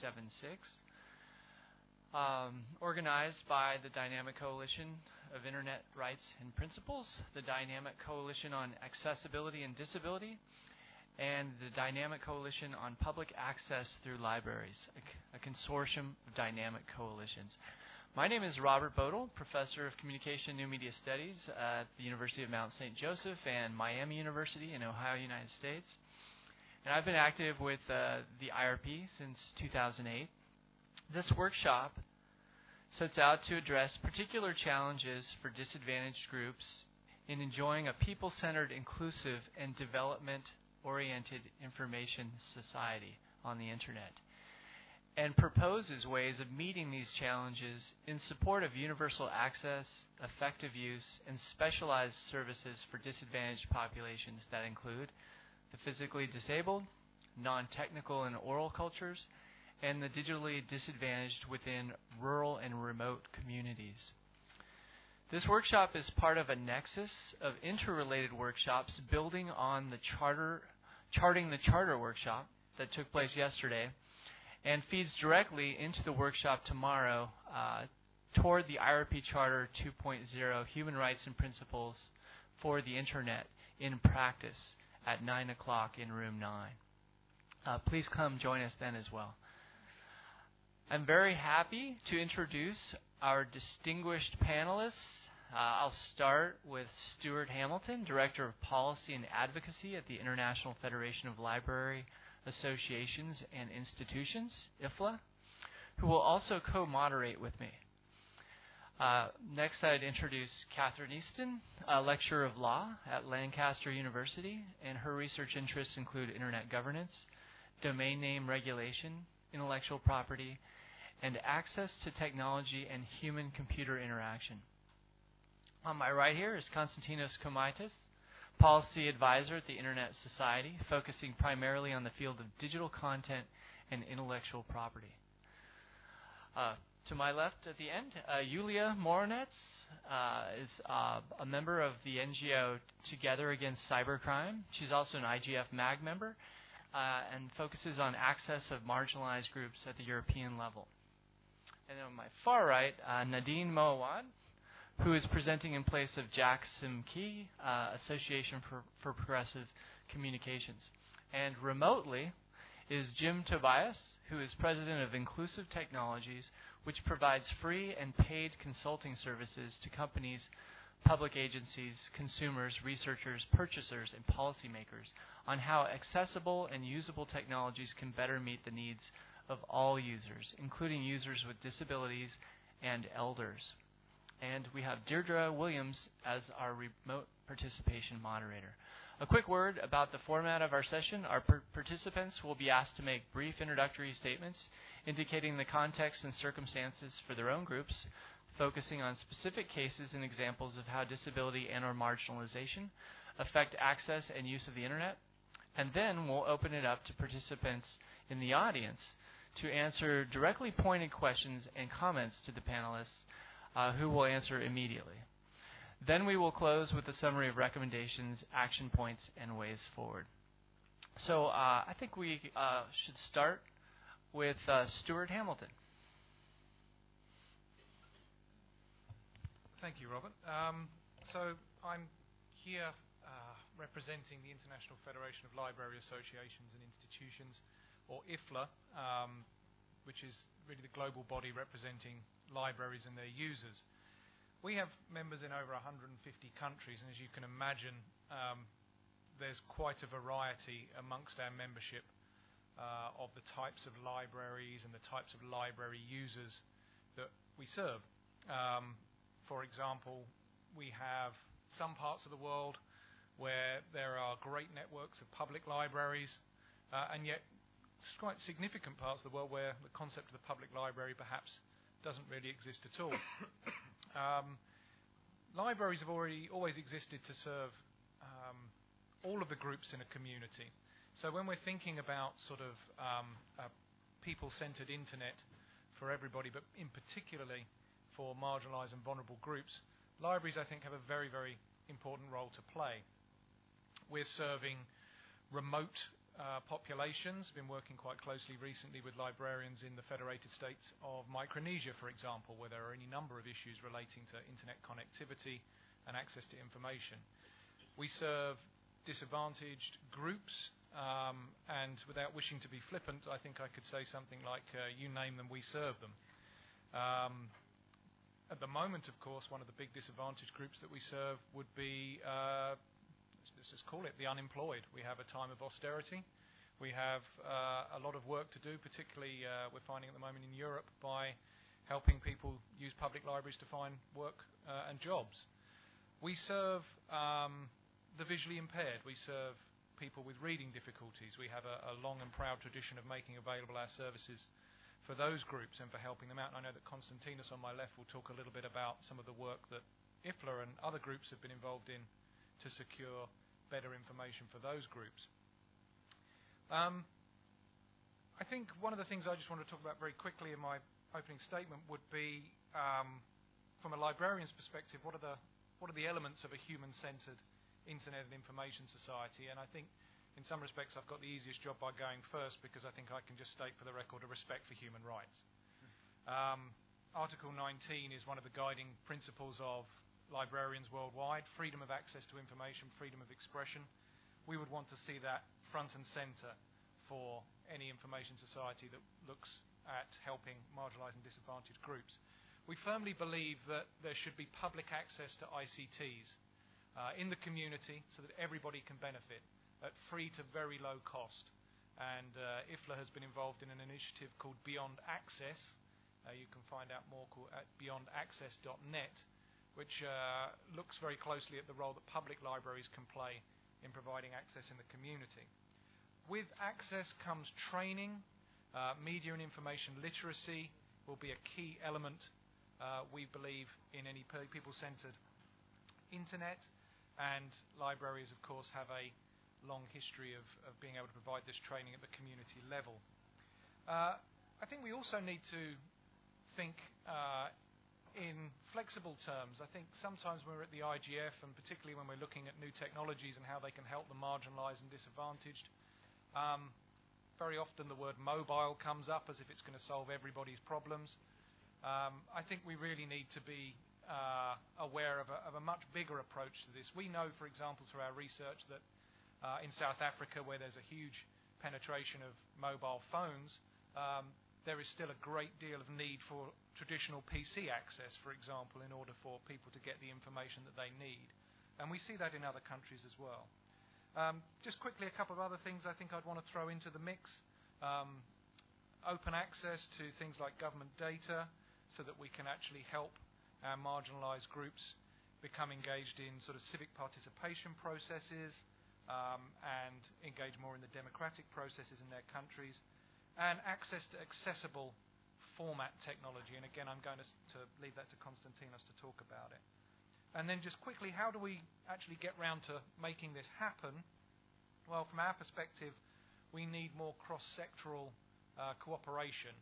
276, um, organized by the Dynamic Coalition of Internet Rights and Principles, the Dynamic Coalition on Accessibility and Disability, and the Dynamic Coalition on Public Access Through Libraries, a, consortium of dynamic coalitions. My name is Robert Bodle, Professor of Communication and New Media Studies at the University of Mount St. Joseph and Miami University in Ohio, United States. And I've been active with uh, the IRP since 2008. This workshop sets out to address particular challenges for disadvantaged groups in enjoying a people centered, inclusive, and development oriented information society on the internet and proposes ways of meeting these challenges in support of universal access, effective use, and specialized services for disadvantaged populations that include the physically disabled, non technical and oral cultures, and the digitally disadvantaged within rural and remote communities. This workshop is part of a nexus of interrelated workshops building on the charter charting the charter workshop that took place yesterday and feeds directly into the workshop tomorrow uh, toward the IRP Charter 2.0 Human Rights and Principles for the Internet in practice at 9 o'clock in room 9. Uh, please come join us then as well. I'm very happy to introduce our distinguished panelists. Uh, I'll start with Stuart Hamilton, Director of Policy and Advocacy at the International Federation of Library Associations and Institutions, IFLA, who will also co moderate with me. Uh, next, I'd introduce Catherine Easton, a lecturer of law at Lancaster University, and her research interests include internet governance, domain name regulation, intellectual property, and access to technology and human computer interaction. On my right here is Konstantinos Komaitis, policy advisor at the Internet Society, focusing primarily on the field of digital content and intellectual property. Uh, to my left at the end, uh, Yulia Morenets uh, is uh, a member of the NGO Together Against Cybercrime. She's also an IGF MAG member uh, and focuses on access of marginalized groups at the European level. And then on my far right, uh, Nadine Moawad who is presenting in place of Jack Simkey, uh, Association for, for Progressive Communications. And remotely is Jim Tobias, who is president of Inclusive Technologies, which provides free and paid consulting services to companies, public agencies, consumers, researchers, purchasers, and policymakers on how accessible and usable technologies can better meet the needs of all users, including users with disabilities and elders and we have Deirdre Williams as our remote participation moderator. A quick word about the format of our session. Our per- participants will be asked to make brief introductory statements indicating the context and circumstances for their own groups, focusing on specific cases and examples of how disability and or marginalization affect access and use of the internet. And then we'll open it up to participants in the audience to answer directly pointed questions and comments to the panelists uh, who will answer immediately. Then we will close with a summary of recommendations, action points, and ways forward. So uh, I think we uh, should start with uh, Stuart Hamilton. Thank you, Robert. Um, so I'm here uh, representing the International Federation of Library Associations and Institutions, or IFLA, um, which is really the global body representing libraries and their users. We have members in over 150 countries, and as you can imagine, um, there's quite a variety amongst our membership of the types of libraries and the types of library users that we serve. Um, for example, we have some parts of the world where there are great networks of public libraries, uh, and yet quite significant parts of the world where the concept of the public library perhaps doesn't really exist at all. Um, libraries have already always existed to serve um, all of the groups in a community. So when we're thinking about sort of um, a people-centered internet for everybody, but in particularly for marginalized and vulnerable groups, libraries I think have a very, very important role to play. We're serving remote uh, populations. Been working quite closely recently with librarians in the Federated States of Micronesia, for example, where there are any number of issues relating to internet connectivity and access to information. We serve disadvantaged groups, um, and without wishing to be flippant, I think I could say something like, uh, you name them, we serve them. Um, at the moment, of course, one of the big disadvantaged groups that we serve would be, uh, let's just call it the unemployed. We have a time of austerity. We have uh, a lot of work to do, particularly uh, we're finding at the moment in Europe by helping people use public libraries to find work uh, and jobs. We serve um, the visually impaired. We serve people with reading difficulties. We have a, a long and proud tradition of making available our services for those groups and for helping them out. And I know that Konstantinos on my left will talk a little bit about some of the work that IFLA and other groups have been involved in to secure better information for those groups. Um, I think one of the things I just want to talk about very quickly in my opening statement would be, um, from a librarian's perspective, what are the what are the elements of a human-centered internet and information society? And I think in some respects, I've got the easiest job by going first because I think I can just state for the record a respect for human rights. Um, Article 19 is one of the guiding principles of librarians worldwide freedom of access to information, freedom of expression. We would want to see that front and center for any information society that looks at helping marginalized and disadvantaged groups. We firmly believe that there should be public access to ICTs uh, in the community so that everybody can benefit at free to very low cost. And uh, IFLA has been involved in an initiative called Beyond Access. Uh, you can find out more at beyondaccess.net, which uh, looks very closely at the role that public libraries can play in providing access in the community. With access comes training. Uh, media and information literacy will be a key element, uh, we believe, in any people-centered internet. And libraries, of course, have a long history of, of being able to provide this training at the community level. Uh, I think we also need to think uh, in flexible terms. I think sometimes when we're at the IGF, and particularly when we're looking at new technologies and how they can help the marginalized and disadvantaged, um, very often the word mobile comes up as if it's going to solve everybody's problems. Um, I think we really need to be uh, aware of a, of a, much bigger approach to this. We know, for example, through our research that uh, in South Africa, where there's a huge penetration of mobile phones, um, there is still a great deal of need for traditional PC access, for example, in order for people to get the information that they need. And we see that in other countries as well. Um, just quickly, a couple of other things I think I'd want to throw into the mix. Um, open access to things like government data so that we can actually help our marginalized groups become engaged in sort of civic participation processes, um, and engage more in the democratic processes in their countries, and access to accessible format technology. And again, I'm going to, to leave that to Konstantinos to talk about it. And then just quickly, how do we actually get round to making this happen? Well, from our perspective, we need more cross-sectoral uh, cooperation.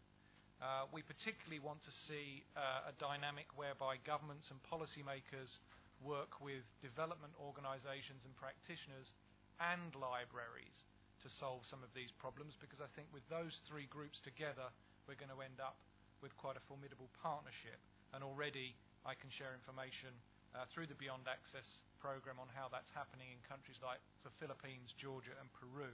Uh, we particularly want to see uh, a dynamic whereby governments and policymakers work with development organizations and practitioners and libraries to solve some of these problems because I think with those three groups together, we're going to end up with quite a formidable partnership. And already I can share information uh, through the Beyond Access program on how that's happening in countries like the Philippines, Georgia, and Peru.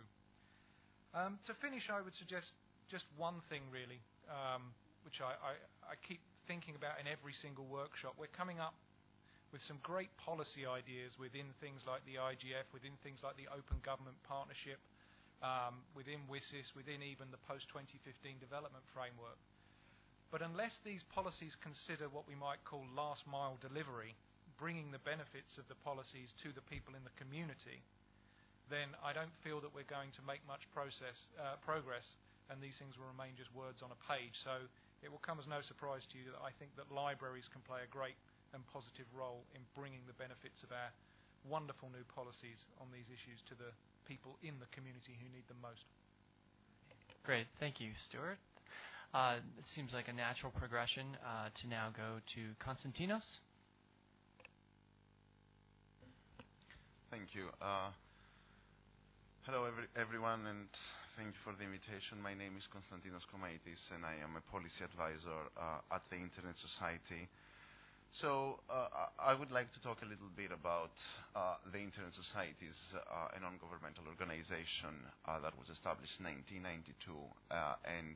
Um, to finish, I would suggest just one thing really, um, which I, I, I keep thinking about in every single workshop. We're coming up with some great policy ideas within things like the IGF, within things like the Open Government Partnership, um, within WSIS, within even the post-2015 development framework. But unless these policies consider what we might call last mile delivery, bringing the benefits of the policies to the people in the community, then I don't feel that we're going to make much process, uh, progress and these things will remain just words on a page. So it will come as no surprise to you that I think that libraries can play a great and positive role in bringing the benefits of our wonderful new policies on these issues to the people in the community who need them most. Great. Thank you, Stuart. Uh, it seems like a natural progression uh, to now go to Konstantinos. Thank you. Uh, Hello, every, everyone, and thank you for the invitation. My name is Konstantinos Komaitis, and I am a policy advisor uh, at the Internet Society. So uh, I would like to talk a little bit about uh, the Internet Society, uh, a non-governmental organization uh, that was established in 1992, uh, and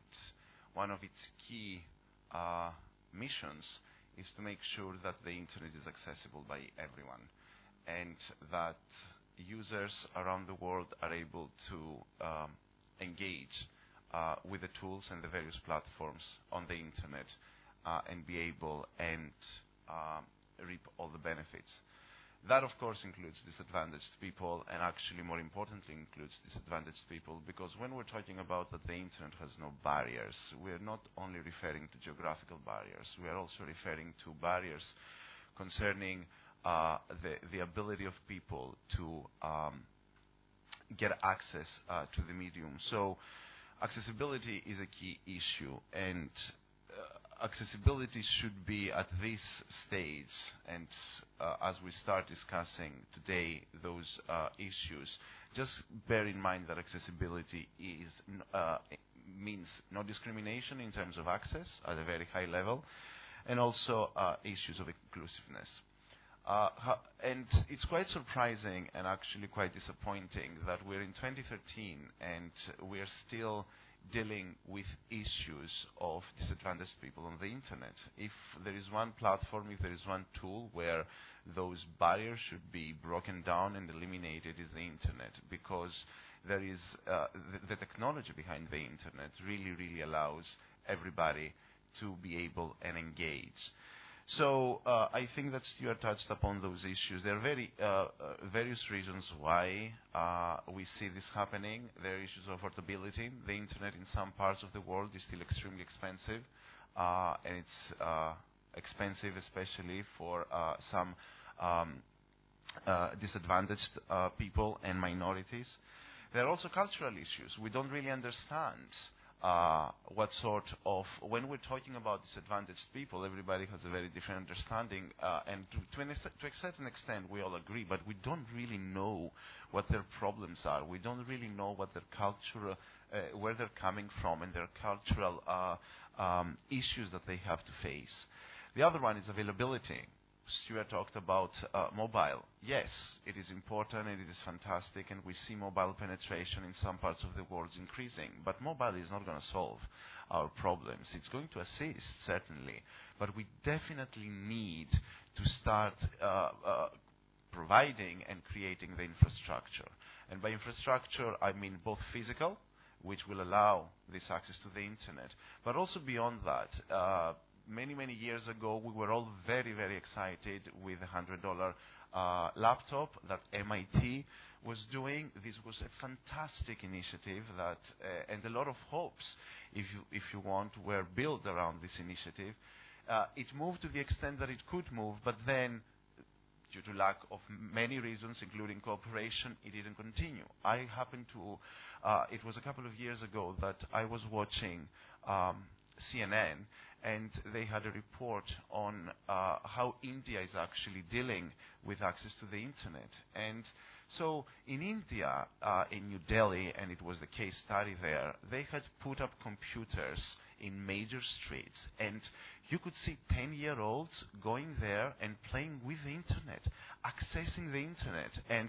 one of its key uh, missions is to make sure that the Internet is accessible by everyone, and that users around the world are able to um, engage uh, with the tools and the various platforms on the internet uh, and be able and uh, reap all the benefits. That, of course, includes disadvantaged people, and actually, more importantly, includes disadvantaged people, because when we're talking about that the internet has no barriers, we're not only referring to geographical barriers, we are also referring to barriers concerning uh, the, the ability of people to um, get access uh, to the medium. So accessibility is a key issue, and uh, accessibility should be at this stage, and uh, as we start discussing today those uh, issues, just bear in mind that accessibility is uh, means no discrimination in terms of access at a very high level, and also uh, issues of inclusiveness. Uh, and it's quite surprising and actually quite disappointing that we're in 2013 and we're still dealing with issues of disadvantaged people on the internet. If there is one platform, if there is one tool where those barriers should be broken down and eliminated is the internet because there is uh, the technology behind the internet really, really allows everybody to be able and engage. So uh, I think that Stuart touched upon those issues. There are very uh, uh, various reasons why uh, we see this happening. There are issues of affordability. The internet in some parts of the world is still extremely expensive, uh, and it's uh, expensive especially for some um, disadvantaged people and minorities. There are also cultural issues. We don't really understand what sort of, when we're talking about disadvantaged people, everybody has a very different understanding, uh, and to, a certain extent we all agree, but we don't really know what their problems are. We don't really know what their culture, uh, where they're coming from, and their cultural uh, um, issues that they have to face. The other one is availability. Stuart talked about uh, mobile. Yes, it is important and it is fantastic, and we see mobile penetration in some parts of the world increasing. But mobile is not going to solve our problems. It's going to assist, certainly, but we definitely need to start uh, uh, providing and creating the infrastructure. And by infrastructure, I mean both physical, which will allow this access to the internet, but also beyond that many, many years ago, we were all very, very excited with the $100 uh, laptop that MIT was doing. This was a fantastic initiative that, uh, and a lot of hopes, if you, if you want, were built around this initiative. Uh, it moved to the extent that it could move, but then due to lack of many reasons, including cooperation, it didn't continue. I happened to, uh, it was a couple of years ago that I was watching um, CNN, and they had a report on uh, how India is actually dealing with access to the internet. And so in India, uh, in New Delhi, and it was the case study there, they had put up computers in major streets, and you could see 10-year-olds going there and playing with the internet, accessing the internet, and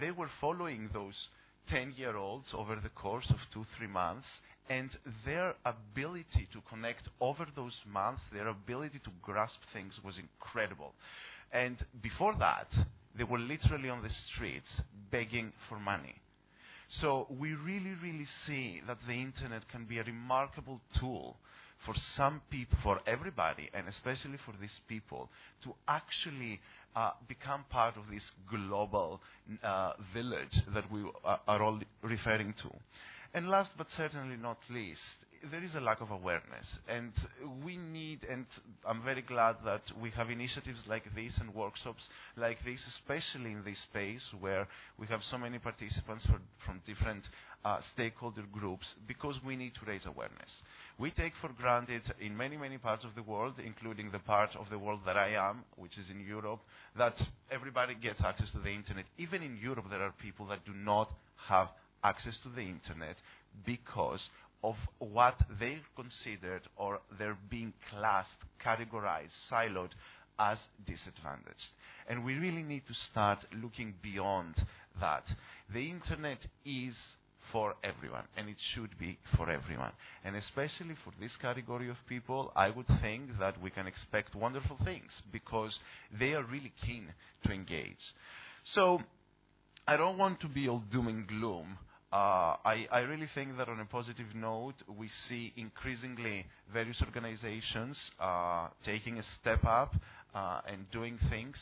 they were following those 10-year-olds over the course of two, three months, and their ability to connect over those months, their ability to grasp things was incredible. And before that, they were literally on the streets begging for money. So we really, really see that the internet can be a remarkable tool for some people, for everybody, and especially for these people, to actually uh, become part of this global uh, village that we uh, are all referring to. And last but certainly not least, there is a lack of awareness. And we need, and I'm very glad that we have initiatives like this and workshops like this, especially in this space where we have so many participants for, from different uh, stakeholder groups, because we need to raise awareness. We take for granted in many, many parts of the world, including the part of the world that I am, which is in Europe, that everybody gets access to the internet. Even in Europe, there are people that do not have access to the internet because of what they considered or they're being classed, categorized, siloed as disadvantaged. And we really need to start looking beyond that. The internet is for everyone, and it should be for everyone. And especially for this category of people, I would think that we can expect wonderful things because they are really keen to engage. So I don't want to be all doom and gloom. Uh, I, really think that on a positive note, we see increasingly various organizations uh, taking a step up uh, and doing things.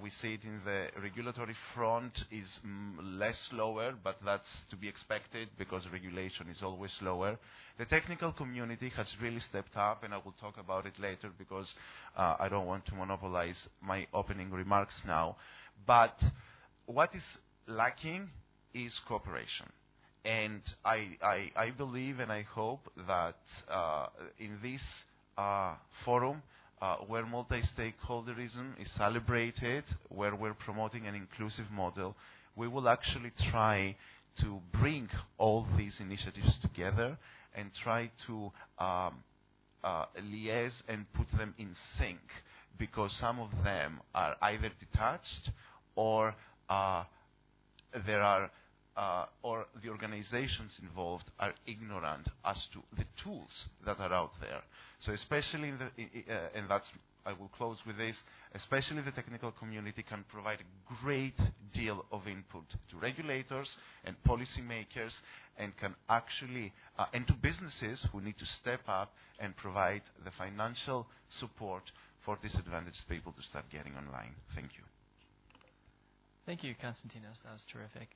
We see it in the regulatory front is less slower, but that's to be expected because regulation is always slower. The technical community has really stepped up, and I will talk about it later because I don't want to monopolize my opening remarks now. But what is lacking is cooperation. And I, I, I believe and I hope that uh, in this uh, forum, uh, where multi-stakeholderism is celebrated, where we're promoting an inclusive model, we will actually try to bring all these initiatives together and try to um, uh, liaise and put them in sync because some of them are either detached or uh, there are uh, or the organizations involved are ignorant as to the tools that are out there. So especially in the, uh, and that's, I will close with this, especially the technical community can provide a great deal of input to regulators and policymakers and can actually, uh, and to businesses who need to step up and provide the financial support for disadvantaged people to start getting online. Thank you. Thank you, Konstantinos. That was terrific.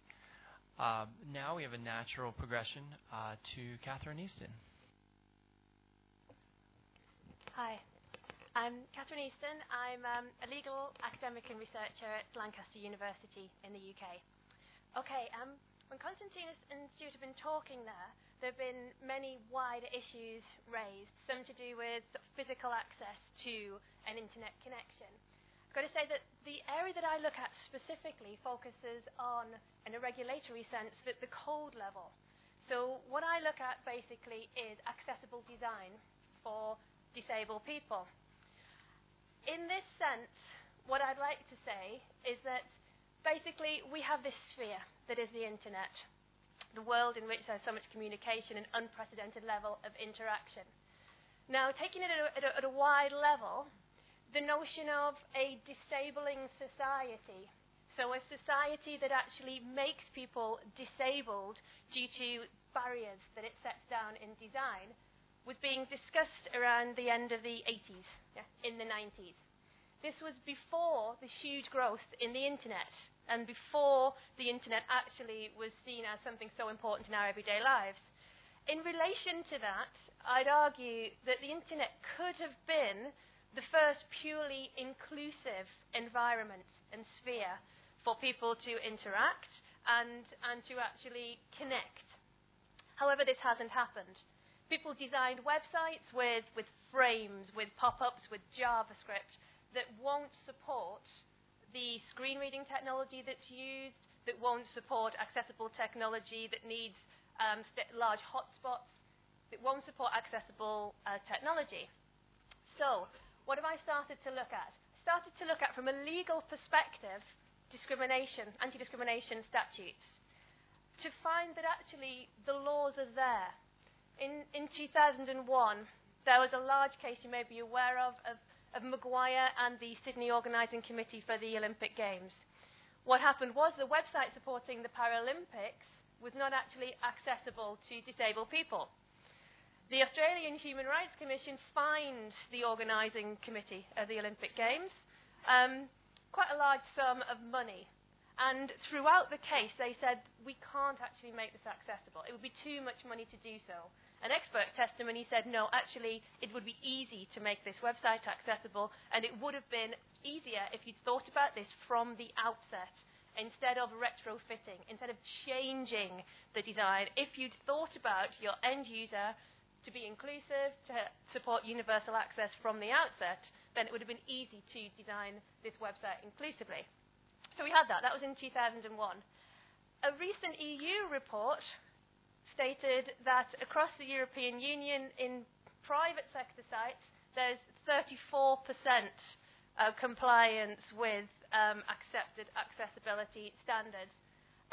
Um, now we have a natural progression uh, to Catherine Easton. Hi, I'm Catherine Easton. I'm um, a legal academic and researcher at Lancaster University in the UK. Okay, um, when Konstantinos and Stuart have been talking there, there have been many wider issues raised, some to do with physical access to an internet connection got to say that the area that I look at specifically focuses on, in a regulatory sense, that the code level. So what I look at basically is accessible design for disabled people. In this sense, what I'd like to say is that basically we have this sphere that is the internet, the world in which there's so much communication and unprecedented level of interaction. Now, taking it at a, at a, at a wide level, the notion of a disabling society. So, a society that actually makes people disabled due to barriers that it sets down in design was being discussed around the end of the 80s, yeah, in the 90s. This was before the huge growth in the internet and before the internet actually was seen as something so important in our everyday lives. In relation to that, I'd argue that the internet could have been the first purely inclusive environment and sphere for people to interact and, and to actually connect. However, this hasn't happened. People designed websites with, with frames, with pop ups, with JavaScript that won't support the screen reading technology that's used, that won't support accessible technology that needs um, large hotspots, that won't support accessible uh, technology. So, what have I started to look at? Started to look at, from a legal perspective, discrimination, anti-discrimination statutes, to find that actually the laws are there. In, in 2001, there was a large case you may be aware of, of, of Maguire and the Sydney Organising Committee for the Olympic Games. What happened was the website supporting the Paralympics was not actually accessible to disabled people. The Australian Human Rights Commission fined the organising committee of the Olympic Games um, quite a large sum of money. And throughout the case, they said, we can't actually make this accessible. It would be too much money to do so. An expert testimony said, no, actually, it would be easy to make this website accessible, and it would have been easier if you'd thought about this from the outset instead of retrofitting, instead of changing the design. If you'd thought about your end user to be inclusive, to support universal access from the outset, then it would have been easy to design this website inclusively. So we had that. That was in 2001. a recent EU report stated that across the European Union, in private sector sites, there's 34% of compliance with um, accepted accessibility standards.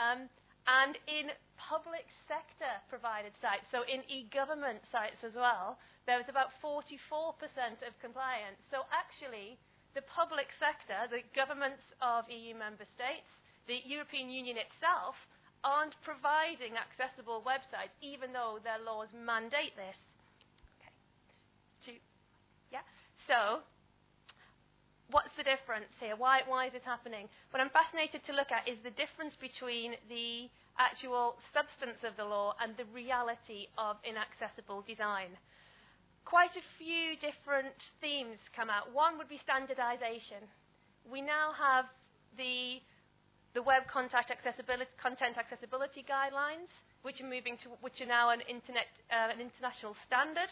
Um, and in public sector provided sites, so in e-government sites as well, there was about 44% of compliance. So actually, the public sector, the governments of EU member states, the European Union itself, aren't providing accessible websites, even though their laws mandate this. Okay. Two. Yeah. So, what's the difference here? Why, why is this happening? What I'm fascinated to look at is the difference between the actual substance of the law and the reality of inaccessible design. Quite a few different themes come out. One would be standardization. We now have the the Web Content Accessibility, Content Accessibility Guidelines, which are moving to, which are now an, internet, uh, an international standard.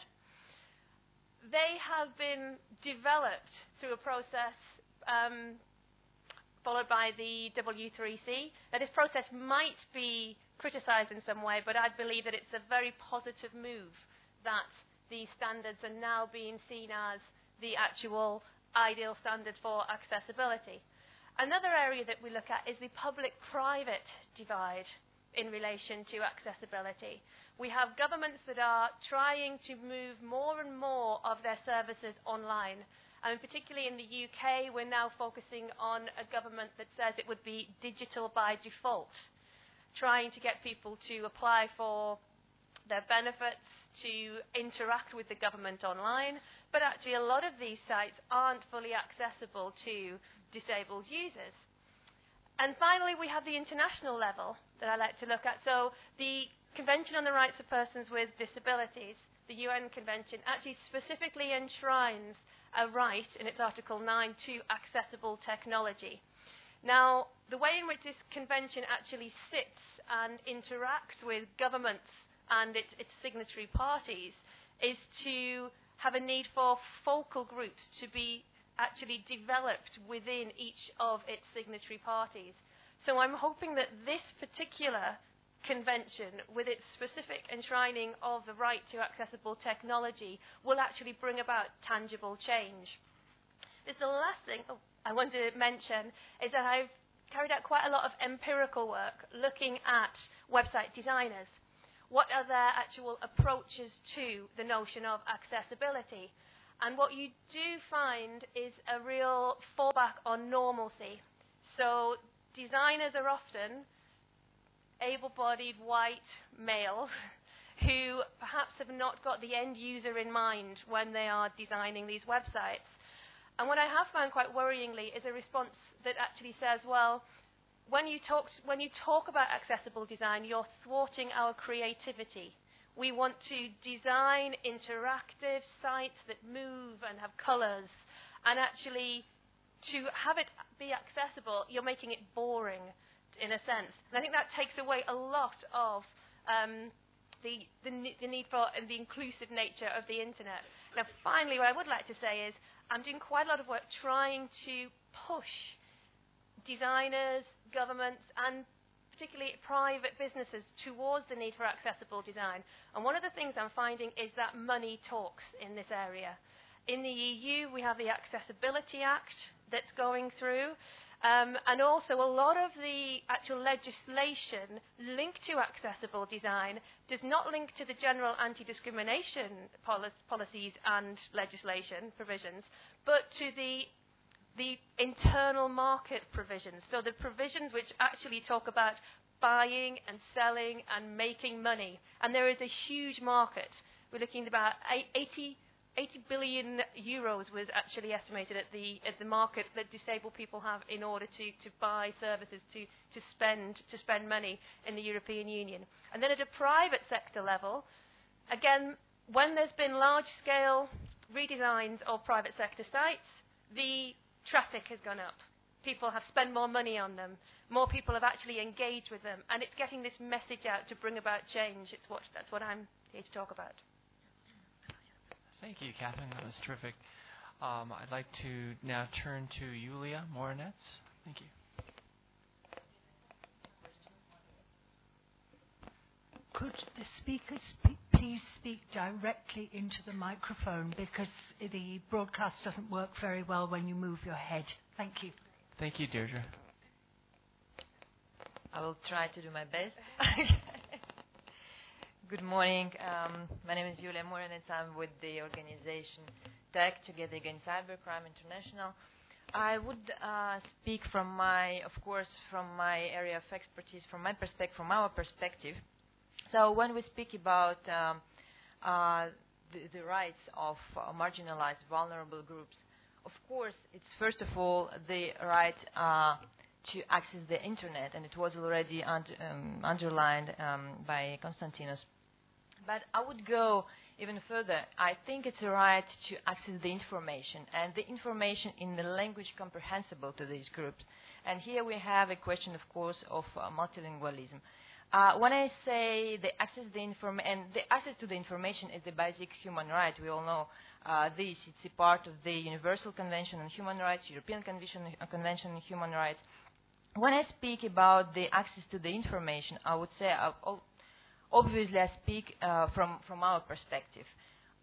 They have been developed through a process um, followed by the W3C. Now, this process might be criticized in some way, but I believe that it's a very positive move that these standards are now being seen as the actual ideal standard for accessibility. Another area that we look at is the public-private divide in relation to accessibility. We have governments that are trying to move more and more of their services online. And particularly in the UK, we're now focusing on a government that says it would be digital by default, trying to get people to apply for their benefits, to interact with the government online. But actually, a lot of these sites aren't fully accessible to disabled users. And finally, we have the international level that I like to look at. So the Convention on the Rights of Persons with Disabilities, the UN Convention, actually specifically enshrines a right in its Article 9 to accessible technology. Now, the way in which this convention actually sits and interacts with governments and its, its signatory parties is to have a need for focal groups to be actually developed within each of its signatory parties. So I'm hoping that this particular convention, with its specific enshrining of the right to accessible technology, will actually bring about tangible change. This is the last thing oh, I want to mention is that I've carried out quite a lot of empirical work looking at website designers. What are their actual approaches to the notion of accessibility? And what you do find is a real fallback on normalcy. So designers are often able-bodied white males who perhaps have not got the end user in mind when they are designing these websites. And what I have found quite worryingly is a response that actually says, well, when you talk, when you talk about accessible design, you're thwarting our creativity. We want to design interactive sites that move and have colors. And actually, to have it be accessible, you're making it boring in a sense. And I think that takes away a lot of um, the, the, the, need for and the inclusive nature of the internet. Now, finally, what I would like to say is I'm doing quite a lot of work trying to push designers, governments, and particularly private businesses, towards the need for accessible design. And one of the things I'm finding is that money talks in this area. In the EU, we have the Accessibility Act that's going through. Um, and also, a lot of the actual legislation linked to accessible design does not link to the general anti discrimination polic- policies and legislation provisions, but to the the internal market provisions. So the provisions which actually talk about buying and selling and making money. And there is a huge market. We're looking at about 80, 80 billion euros was actually estimated at the, at the market that disabled people have in order to, to buy services, to, to, spend, to spend money in the European Union. And then at a private sector level, again, when there's been large-scale redesigns of private sector sites, the traffic has gone up. People have spent more money on them. More people have actually engaged with them. And it's getting this message out to bring about change. It's what, that's what I'm here to talk about. Thank you, Catherine. That was terrific. Um, I'd like to now turn to Yulia Morenets. Thank you. Could the speaker spe- please speak directly into the microphone because the broadcast doesn't work very well when you move your head. Thank you. Thank you, Deirdre. I will try to do my best. Good morning. Um, my name is Julia Morenets. I'm with the organization TAC, Together Against Cybercrime International. I would uh, speak from my, of course, from my area of expertise, from my perspective, from our perspective. So when we speak about um, uh, the, the, rights of uh, marginalized, vulnerable groups, of course, it's first of all the right uh, to access the internet, and it was already un um, underlined um, by Konstantinos. But I would go even further. I think it's a right to access the information, and the information in the language comprehensible to these groups. And here we have a question, of course, of uh, multilingualism. Uh, when I say the access, the and the access to the information is the basic human right, we all know uh, this. It's a part of the Universal Convention on Human Rights, European Convention, uh, Convention on Human Rights. When I speak about the access to the information, I would say, uh, obviously, I speak uh, from from our perspective.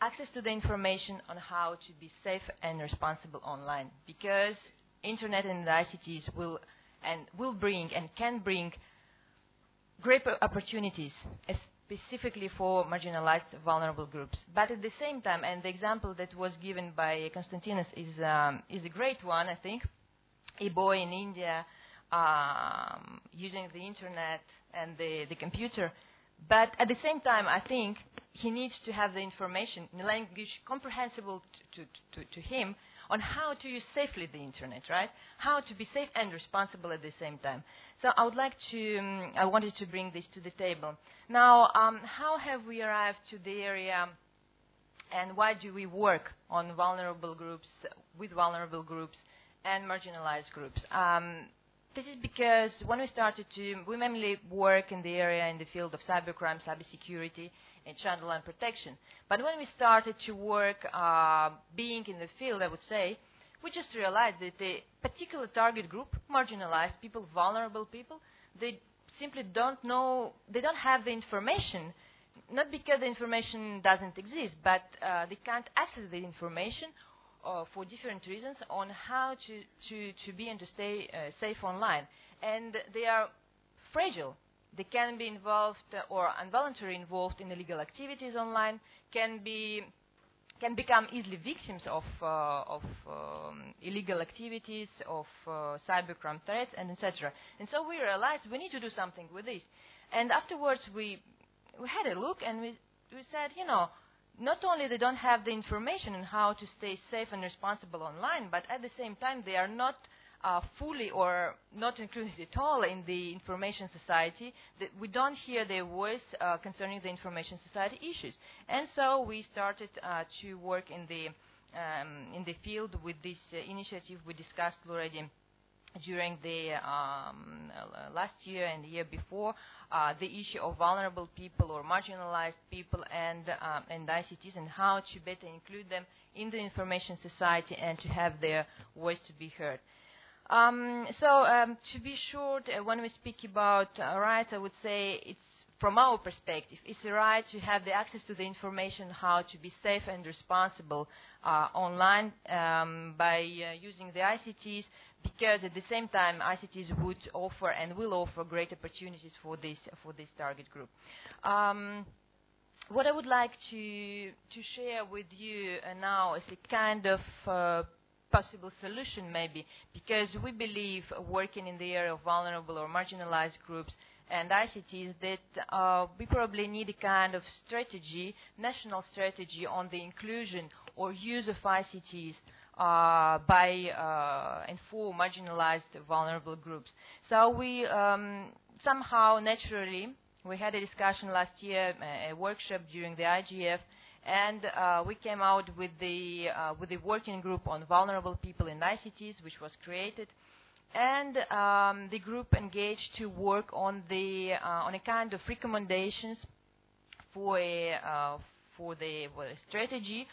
Access to the information on how to be safe and responsible online, because internet and the ICTs will and will bring and can bring great opportunities, specifically for marginalized, vulnerable groups. But at the same time, and the example that was given by Konstantinos is, um, is a great one, I think. A boy in India um, using the internet and the, the computer. But at the same time, I think he needs to have the information in language comprehensible to, to, to, to him on how to use safely the internet, right? How to be safe and responsible at the same time. So I would like to, um, I wanted to bring this to the table. Now, um, how have we arrived to the area and why do we work on vulnerable groups, with vulnerable groups and marginalized groups? Um, this is because when we started to, we mainly work in the area in the field of cybercrime, cybersecurity, and child line protection. But when we started to work, uh, being in the field, I would say, we just realized that the particular target group, marginalized people, vulnerable people, they simply don't know, they don't have the information, not because the information doesn't exist, but uh, they can't access the information uh, for different reasons on how to, to, to be and to stay uh, safe online. And they are fragile they can be involved or involuntarily involved in illegal activities online, can be can become easily victims of, uh, of um, illegal activities, of uh, cybercrime threats, and etc. And so we realized we need to do something with this. And afterwards, we we had a look and we we said, you know, not only they don't have the information on how to stay safe and responsible online, but at the same time they are not uh, fully or not included at all in the information society, we don't hear their voice uh, concerning the information society issues. And so we started uh, to work in the um, in the field with this uh, initiative we discussed already during the um, last year and the year before, uh, the issue of vulnerable people or marginalized people and um, and ICTs and how to better include them in the information society and to have their voice to be heard. Um, so, um, to be short, uh, when we speak about uh, rights, I would say it's from our perspective, it's right to have the access to the information how to be safe and responsible uh, online um, by uh, using the ICTs, because at the same time ICTs would offer and will offer great opportunities for this for this target group. Um, what I would like to to share with you uh, now is a kind of uh, possible solution maybe because we believe working in the area of vulnerable or marginalized groups and ICTs that uh, we probably need a kind of strategy, national strategy on the inclusion or use of ICTs uh, by uh, and for marginalized vulnerable groups. So we um, somehow naturally we had a discussion last year, a workshop during the IGF and uh, we came out with the uh, with the working group on vulnerable people in ICTs, which was created, and um, the group engaged to work on the uh, on a kind of recommendations for a uh, for the a strategy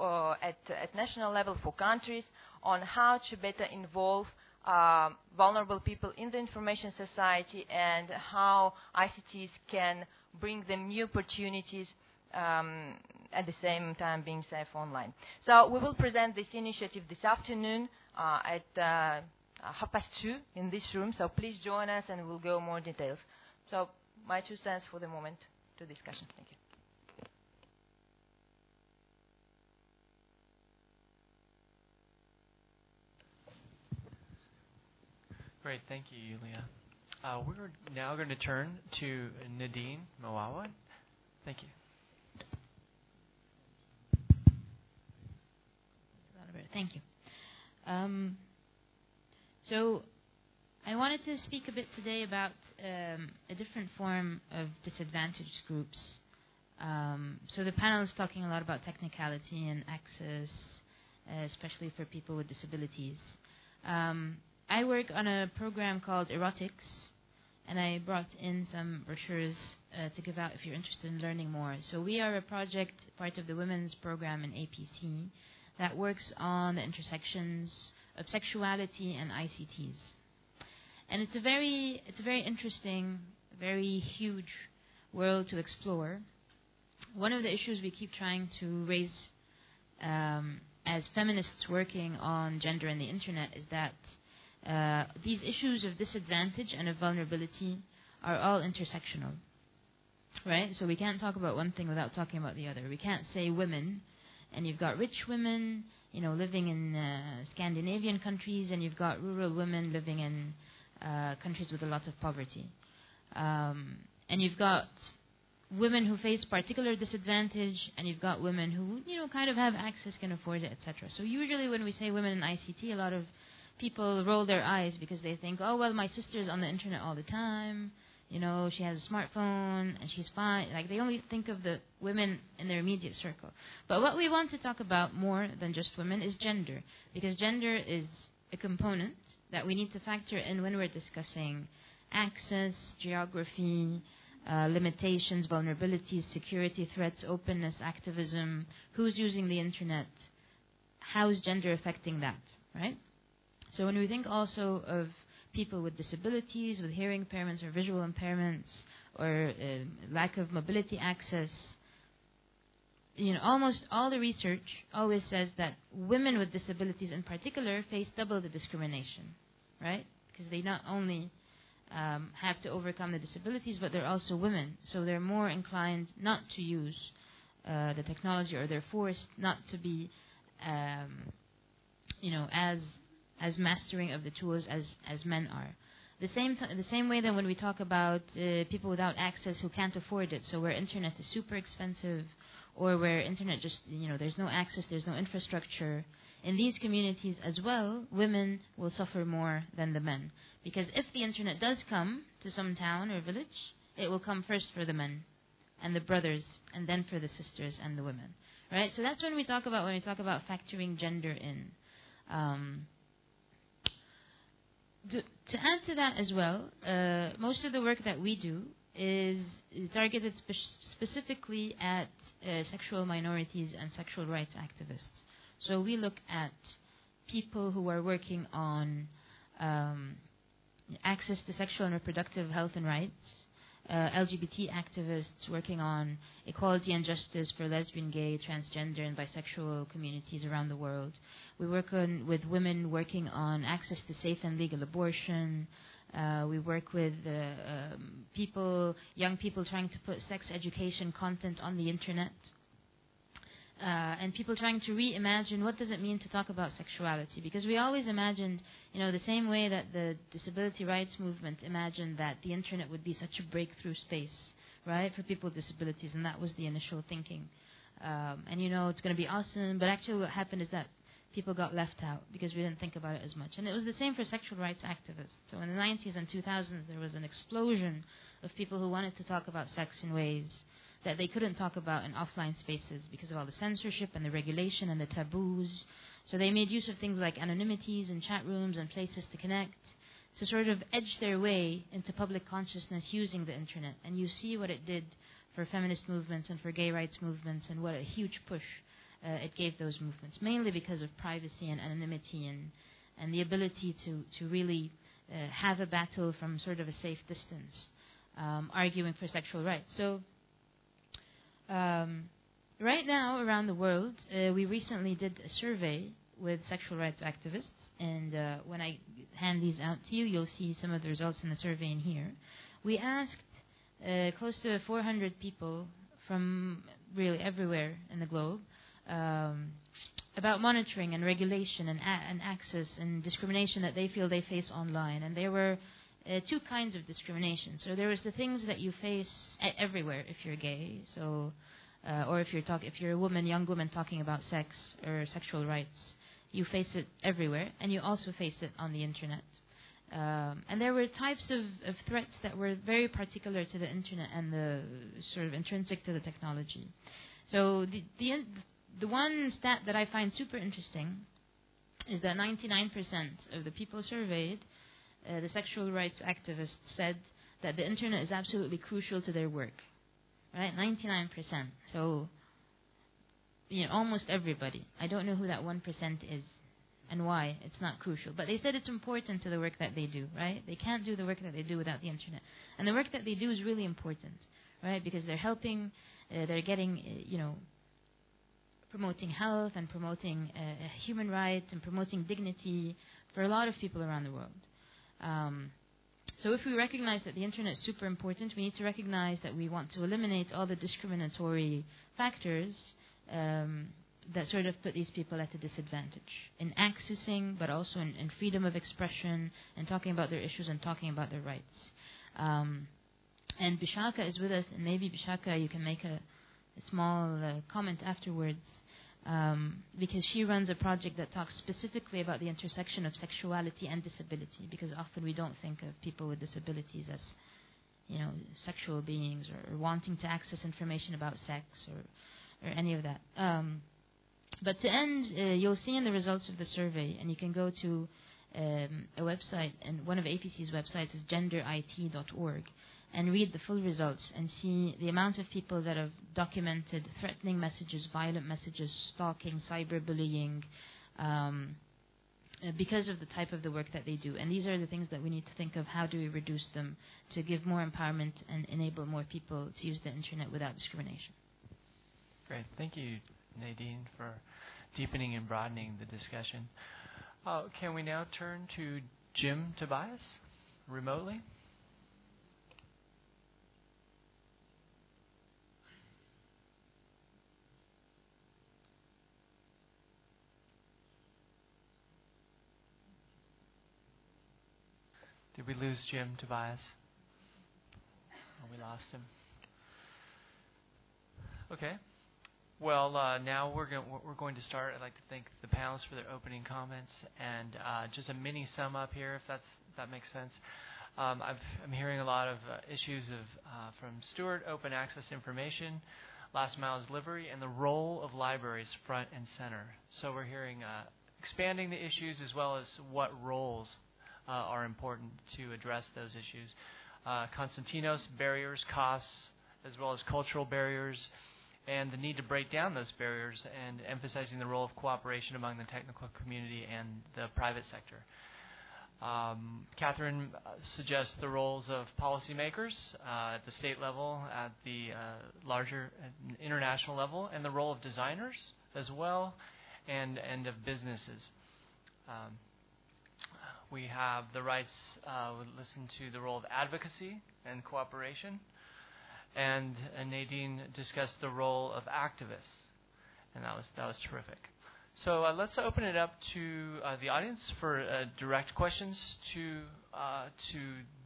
uh, at at national level for countries on how to better involve uh, vulnerable people in the information society and how ICTs can bring them new opportunities um, at the same time being safe online. So we will present this initiative this afternoon uh, at uh, half past two in this room. So please join us and we'll go more details. So my two cents for the moment to discussion. Thank you. Great, thank you, Yulia. Uh, we're now going to turn to Nadine Moawad. Thank you. Thank you. Um, so I wanted to speak a bit today about um, a different form of disadvantaged groups. Um, so the panel is talking a lot about technicality and access, uh, especially for people with disabilities. Um, I work on a program called Erotics, and I brought in some brochures uh, to give out if you're interested in learning more. So we are a project, part of the women's program in APC, that works on the intersections of sexuality and ICTs. And it's a very, it's a very interesting, very huge world to explore. One of the issues we keep trying to raise um, as feminists working on gender and the internet is that uh, these issues of disadvantage and of vulnerability are all intersectional. Right? So we can't talk about one thing without talking about the other. We can't say women and you've got rich women, you know, living in uh, Scandinavian countries, and you've got rural women living in uh, countries with a lot of poverty. Um, and you've got women who face particular disadvantage, and you've got women who, you know, kind of have access, can afford it, etc. So usually when we say women in ICT, a lot of people roll their eyes because they think, oh, well, my sister's on the internet all the time you know, she has a smartphone and she's fine. Like they only think of the women in their immediate circle. But what we want to talk about more than just women is gender, because gender is a component that we need to factor in when we're discussing access, geography, uh, limitations, vulnerabilities, security threats, openness, activism, who's using the internet, how is gender affecting that, right? So when we think also of people with disabilities, with hearing impairments or visual impairments, or uh, lack of mobility access. You know, almost all the research always says that women with disabilities, in particular, face double the discrimination, right? Because they not only um, have to overcome the disabilities, but they're also women, so they're more inclined not to use uh, the technology, or they're forced not to be, um, you know, as as mastering of the tools as, as men are. The same, th- the same way that when we talk about uh, people without access who can't afford it, so where internet is super expensive, or where internet just, you know, there's no access, there's no infrastructure, in these communities as well, women will suffer more than the men. Because if the internet does come to some town or village, it will come first for the men and the brothers, and then for the sisters and the women. Right? So that's when we talk about when we talk about factoring gender in. Um, to, add to that as well, uh, most of the work that we do is targeted spe- specifically at uh, sexual minorities and sexual rights activists. So we look at people who are working on um, access to sexual and reproductive health and rights, uh, LGBT activists working on equality and justice for lesbian, gay, transgender, and bisexual communities around the world. We work on, with women working on access to safe and legal abortion. Uh, we work with uh, um, people, young people trying to put sex education content on the internet. Uh, and people trying to reimagine what does it mean to talk about sexuality. Because we always imagined you know the same way that the disability rights movement imagined that the internet would be such a breakthrough space right for people with disabilities and that was the initial thinking. Um, and you know it's going to be awesome but actually what happened is that people got left out because we didn't think about it as much. And it was the same for sexual rights activists. So in the 90s and 2000s there was an explosion of people who wanted to talk about sex in ways that they couldn't talk about in offline spaces because of all the censorship and the regulation and the taboos. So they made use of things like anonymities and chat rooms and places to connect to sort of edge their way into public consciousness using the internet. And you see what it did for feminist movements and for gay rights movements and what a huge push uh, it gave those movements, mainly because of privacy and anonymity and and the ability to, to really uh, have a battle from sort of a safe distance, um, arguing for sexual rights. So, um, right now around the world, uh, we recently did a survey with sexual rights activists, and uh, when I hand these out to you, you'll see some of the results in the survey in here. We asked uh, close to 400 people from really everywhere in the globe um, about monitoring and regulation and, and access and discrimination that they feel they face online. And there were uh, two kinds of discrimination. So there was the things that you face everywhere if you're gay. So, uh, or if you're talk- if you're a woman, young woman talking about sex or sexual rights, you face it everywhere, and you also face it on the internet. Um, and there were types of, of threats that were very particular to the internet and the sort of intrinsic to the technology. So the, the the one stat that I find super interesting is that 99% of the people surveyed, uh, the sexual rights activists, said that the internet is absolutely crucial to their work. Right? 99%. So, you know, almost everybody. I don't know who that 1% is and why it's not crucial. But they said it's important to the work that they do, right? They can't do the work that they do without the internet. And the work that they do is really important, right? Because they're helping, uh, they're getting, uh, you know, promoting health and promoting uh, human rights and promoting dignity for a lot of people around the world. Um, so if we recognize that the internet is super important, we need to recognize that we want to eliminate all the discriminatory factors um, that sort of put these people at a disadvantage in accessing, but also in, in freedom of expression and talking about their issues and talking about their rights. Um, and Bishakha is with us, and maybe Bishakha, you can make a, a small uh, comment afterwards um, because she runs a project that talks specifically about the intersection of sexuality and disability because often we don't think of people with disabilities as you know sexual beings or, or wanting to access information about sex or or any of that. Um, but to end uh, you'll see in the results of the survey and you can go to um, a website and one of APC's websites is genderit.org and read the full results and see the amount of people that have documented threatening messages, violent messages, stalking, cyberbullying, um, uh, because of the type of the work that they do. And these are the things that we need to think of how do we reduce them to give more empowerment and enable more people to use the internet without discrimination. Great. Thank you, Nadine, for deepening and broadening the discussion. Uh, can we now turn to Jim Tobias remotely? Did we lose Jim Tobias? Oh, we lost him. Okay. Well, uh, now we're going we're going to start. I'd like to thank the panelists for their opening comments and uh, just a mini sum up here, if that's if that makes sense. Um, i am hearing a lot of uh, issues of uh, from Stuart, open access information, last mile delivery, and the role of libraries front and center. So we're hearing uh, expanding the issues as well as what roles uh, are important to address those issues. Uh, Konstantinos, barriers, costs, as well as cultural barriers, and the need to break down those barriers and emphasizing the role of cooperation among the technical community and the private sector. Um, Catherine uh, suggests the roles of policymakers uh, at the state level, at the uh, larger international level, and the role of designers as well, and and of businesses. Um, we have the rights, uh, we listen to the role of advocacy and cooperation. And, and Nadine discussed the role of activists. And that was, that was terrific. So uh, let's open it up to uh, the audience for uh, direct questions to uh, to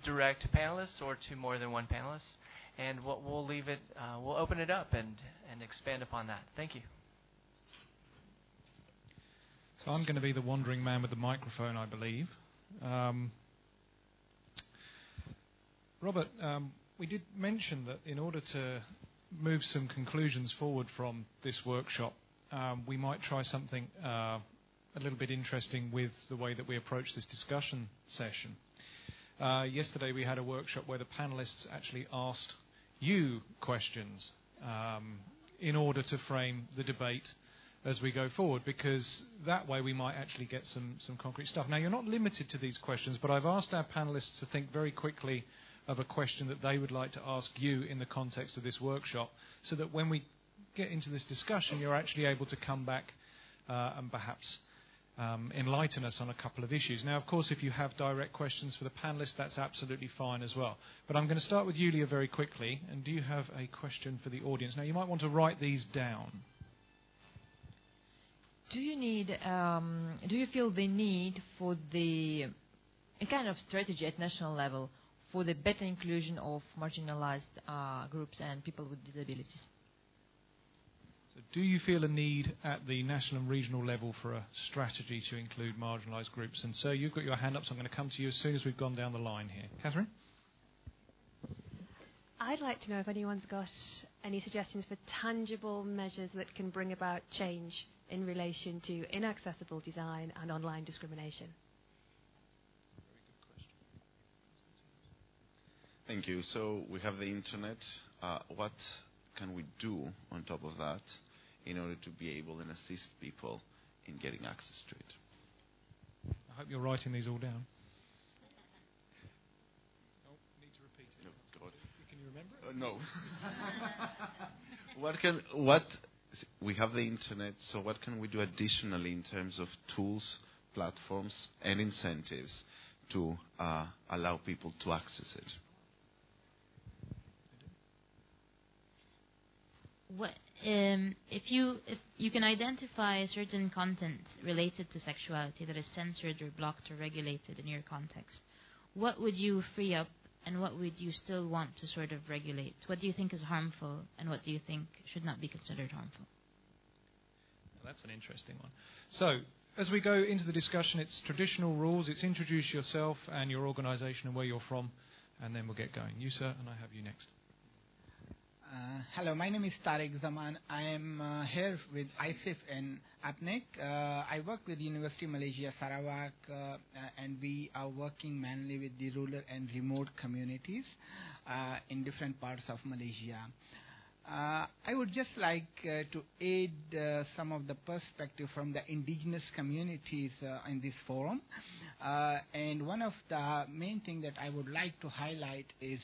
direct panelists or to more than one panelist, and we'll, we'll leave it. Uh, we'll open it up and and expand upon that. Thank you. So I'm going to be the wandering man with the microphone, I believe. Um, Robert, um, we did mention that in order to move some conclusions forward from this workshop, um, we might try something uh, a little bit interesting with the way that we approach this discussion session. Uh, yesterday we had a workshop where the panelists actually asked you questions um, in order to frame the debate as we go forward because that way we might actually get some, some concrete stuff. Now, you're not limited to these questions, but I've asked our panelists to think very quickly of a question that they would like to ask you in the context of this workshop so that when we get into this discussion, you're actually able to come back uh, and perhaps um, enlighten us on a couple of issues. Now, of course, if you have direct questions for the panelists, that's absolutely fine as well. But I'm going to start with Julia very quickly. And do you have a question for the audience? Now, you might want to write these down. Do you need? Um, do you feel the need for the a kind of strategy at national level for the better inclusion of marginalized uh, groups and people with disabilities? So do you feel a need at the national and regional level for a strategy to include marginalised groups? And so you've got your hand up, so I'm going to come to you as soon as we've gone down the line here. Catherine? I'd like to know if anyone's got any suggestions for tangible measures that can bring about change in relation to inaccessible design and online discrimination. Thank you. So we have the internet. Uh, what can we do on top of that in order to be able and assist people in getting access to it? I hope you're writing these all down. Oh, need to repeat it. No, God. Can you remember Uh, no. we have the internet, so what can we do additionally in terms of tools, platforms, and incentives to uh, allow people to access it? What, um, if you if you can identify certain content related to sexuality that is censored or blocked or regulated in your context, what would you free up and what would you still want to sort of regulate? What do you think is harmful and what do you think should not be considered harmful? That's an interesting one. So, as we go into the discussion, it's traditional rules. It's introduce yourself and your organisation and where you're from, and then we'll get going. You, sir, and I have you next. Uh, hello, my name is Tariq Zaman. I am uh, here with ISIF and APNIC. Uh, I work with University of Malaysia Sarawak, uh, uh, and we are working mainly with the rural and remote communities in different parts of Malaysia. I would just like to aid some of the perspective from the indigenous communities in this forum. And one of the main thing that I would like to highlight is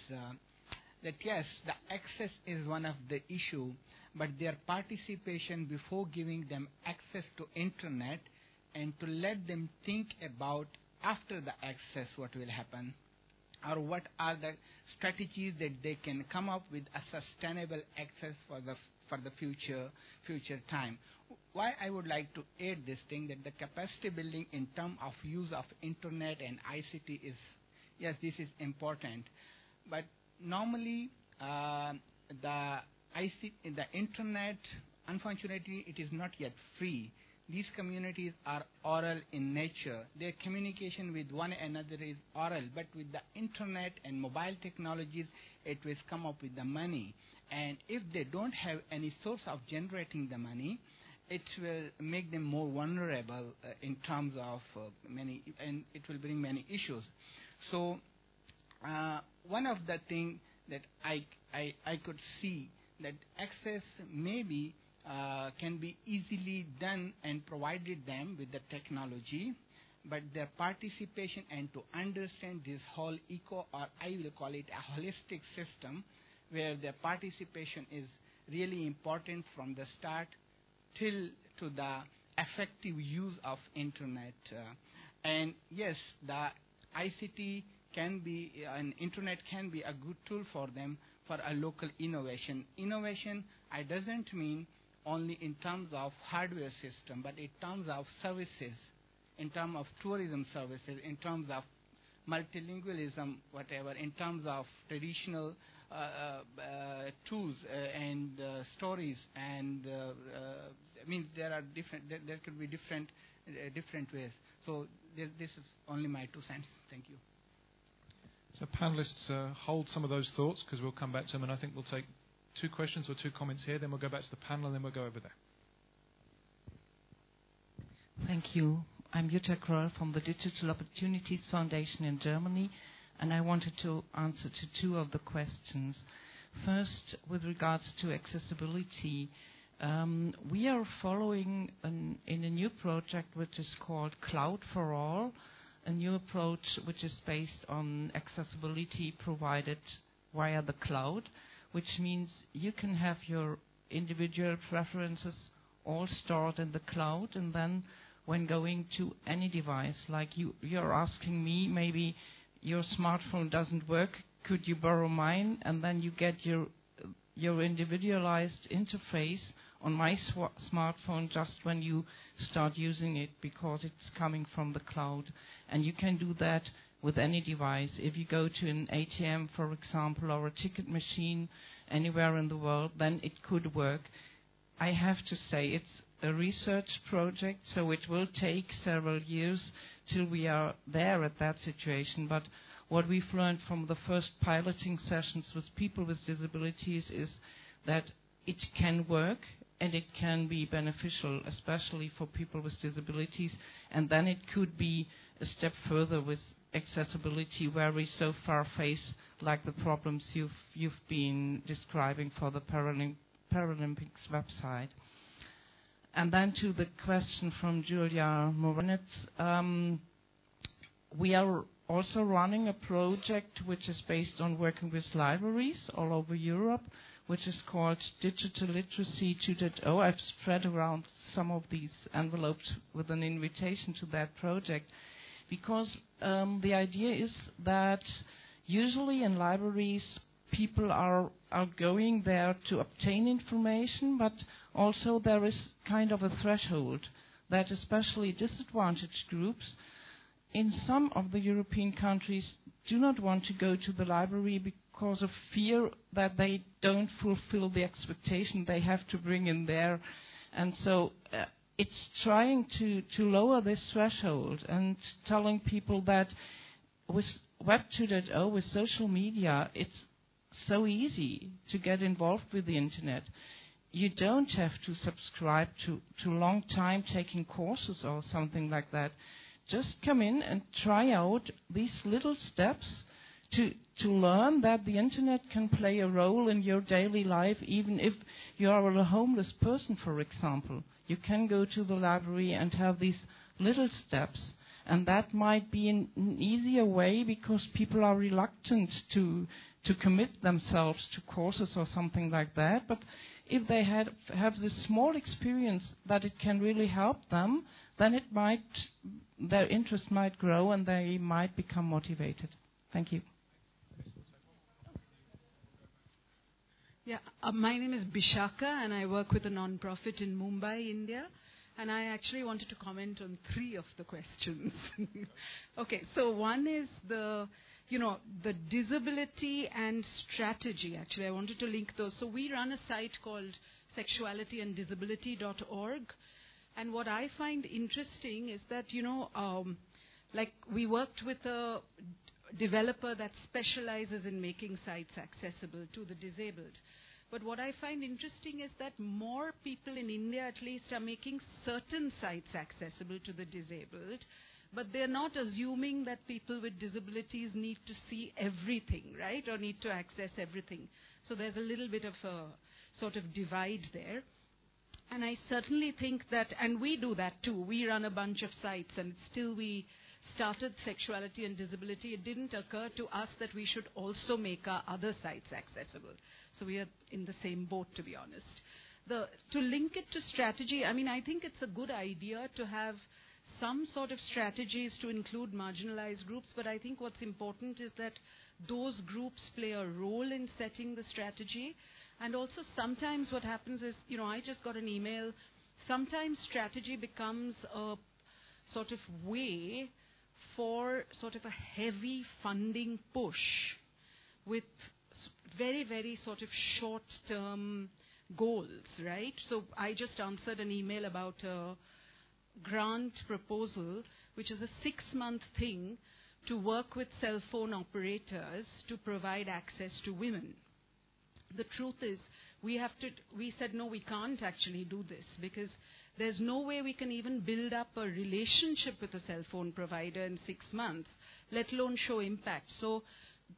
that yes, the access is one of the issue, but their participation before giving them access to internet and to let them think about after the access what will happen or what are the strategies that they can come up with a sustainable access for the for the future future time. Why I would like to add this thing that the capacity building in terms of use of internet and ICT is yes this is important, but normally uh, the IC the internet unfortunately it is not yet free these communities are oral in nature. Their communication with one another is oral, but with the internet and mobile technologies, it will come up with the money. And if they don't have any source of generating the money, it will make them more vulnerable uh, in terms of uh, many, and it will bring many issues. So, uh, one of the things that I, I, I could see that access maybe uh, can be easily done and provided them with the technology, but their participation and to understand this whole eco, or I will call it a holistic system, where their participation is really important from the start till to the effective use of internet. Uh, and yes, the ICT can be, uh, and internet can be a good tool for them for a local innovation. Innovation, I doesn't mean only in terms of hardware system, but in terms of services, in terms of tourism services, in terms of multilingualism, whatever, in terms of traditional uh, uh, tools uh, and uh, stories, and uh, uh, I mean there are different. There, there could be different different ways. So there, this is only my two cents. Thank you. So panelists, hold some of those thoughts because we'll come back to them, and I think we'll take two questions or two comments here, then we'll go back to the panel, and then we'll go over there. Thank you. I'm Jutta Kroll from the Digital Opportunities Foundation in Germany, and I wanted to answer to two of the questions. First, with regards to accessibility, Um, we are following an, in a new project which is called Cloud for All, a new approach which is based on accessibility provided via the cloud, which means you can have your individual preferences all stored in the cloud, and then when going to any device, like you, you're asking me, maybe your smartphone doesn't work, could you borrow mine? And then you get your your individualized interface on my sw- smartphone just when you start using it because it's coming from the cloud. And you can do that with any device. If you go to an ATM, for example, or a ticket machine anywhere in the world, then it could work. I have to say it's a research project, so it will take several years till we are there at that situation. But what we've learned from the first piloting sessions with people with disabilities is that it can work and it can be beneficial, especially for people with disabilities. And then it could be a step further with accessibility, where we so far face like the problems you've you've been describing for the Paralymp- Paralympics website. And then to the question from Julia Morenets, um, we are also running a project which is based on working with libraries all over Europe, which is called Digital Literacy 2.0. I've spread around some of these envelopes with an invitation to that project because um, the idea is that usually in libraries people are, are going there to obtain information, but also there is kind of a threshold that especially disadvantaged groups in some of the European countries do not want to go to the library because of fear that they don't fulfill the expectation they have to bring in there. And so uh, it's trying to, to lower this threshold and telling people that with Web 2.0, with social media, it's so easy to get involved with the internet. You don't have to subscribe to, to long time taking courses or something like that. Just come in and try out these little steps to, to learn that the internet can play a role in your daily life, even if you are a homeless person, for example. You can go to the library and have these little steps. And that might be an, an easier way because people are reluctant to, to commit themselves to courses or something like that. But if they had, have this small experience that it can really help them, then it might, their interest might grow and they might become motivated. Thank you. Yeah, uh, my name is Bishakha, and I work with a non-profit in Mumbai, India. And I actually wanted to comment on three of the questions. okay, so one is the, you know, the disability and strategy. Actually, I wanted to link those. So we run a site called sexualityanddisability.org, and what I find interesting is that, you know, um, like we worked with a developer that specializes in making sites accessible to the disabled. But what I find interesting is that more people in India, at least, are making certain sites accessible to the disabled, but they're not assuming that people with disabilities need to see everything, right, or need to access everything. So there's a little bit of a sort of divide there. And I certainly think that, and we do that too. We run a bunch of sites, and still we started sexuality and disability, it didn't occur to us that we should also make our other sites accessible. So we are in the same boat, to be honest. The, to link it to strategy, I mean, I think it's a good idea to have some sort of strategies to include marginalized groups, but I think what's important is that those groups play a role in setting the strategy. And also sometimes what happens is, you know, I just got an email, sometimes strategy becomes a sort of way for sort of a heavy funding push with very, very sort of short-term goals, right? So I just answered an email about a grant proposal, which is a six-month thing to work with cell phone operators to provide access to women. The truth is, we have to, we said, no, we can't actually do this because there's no way we can even build up a relationship with a cell phone provider in six months, let alone show impact. So,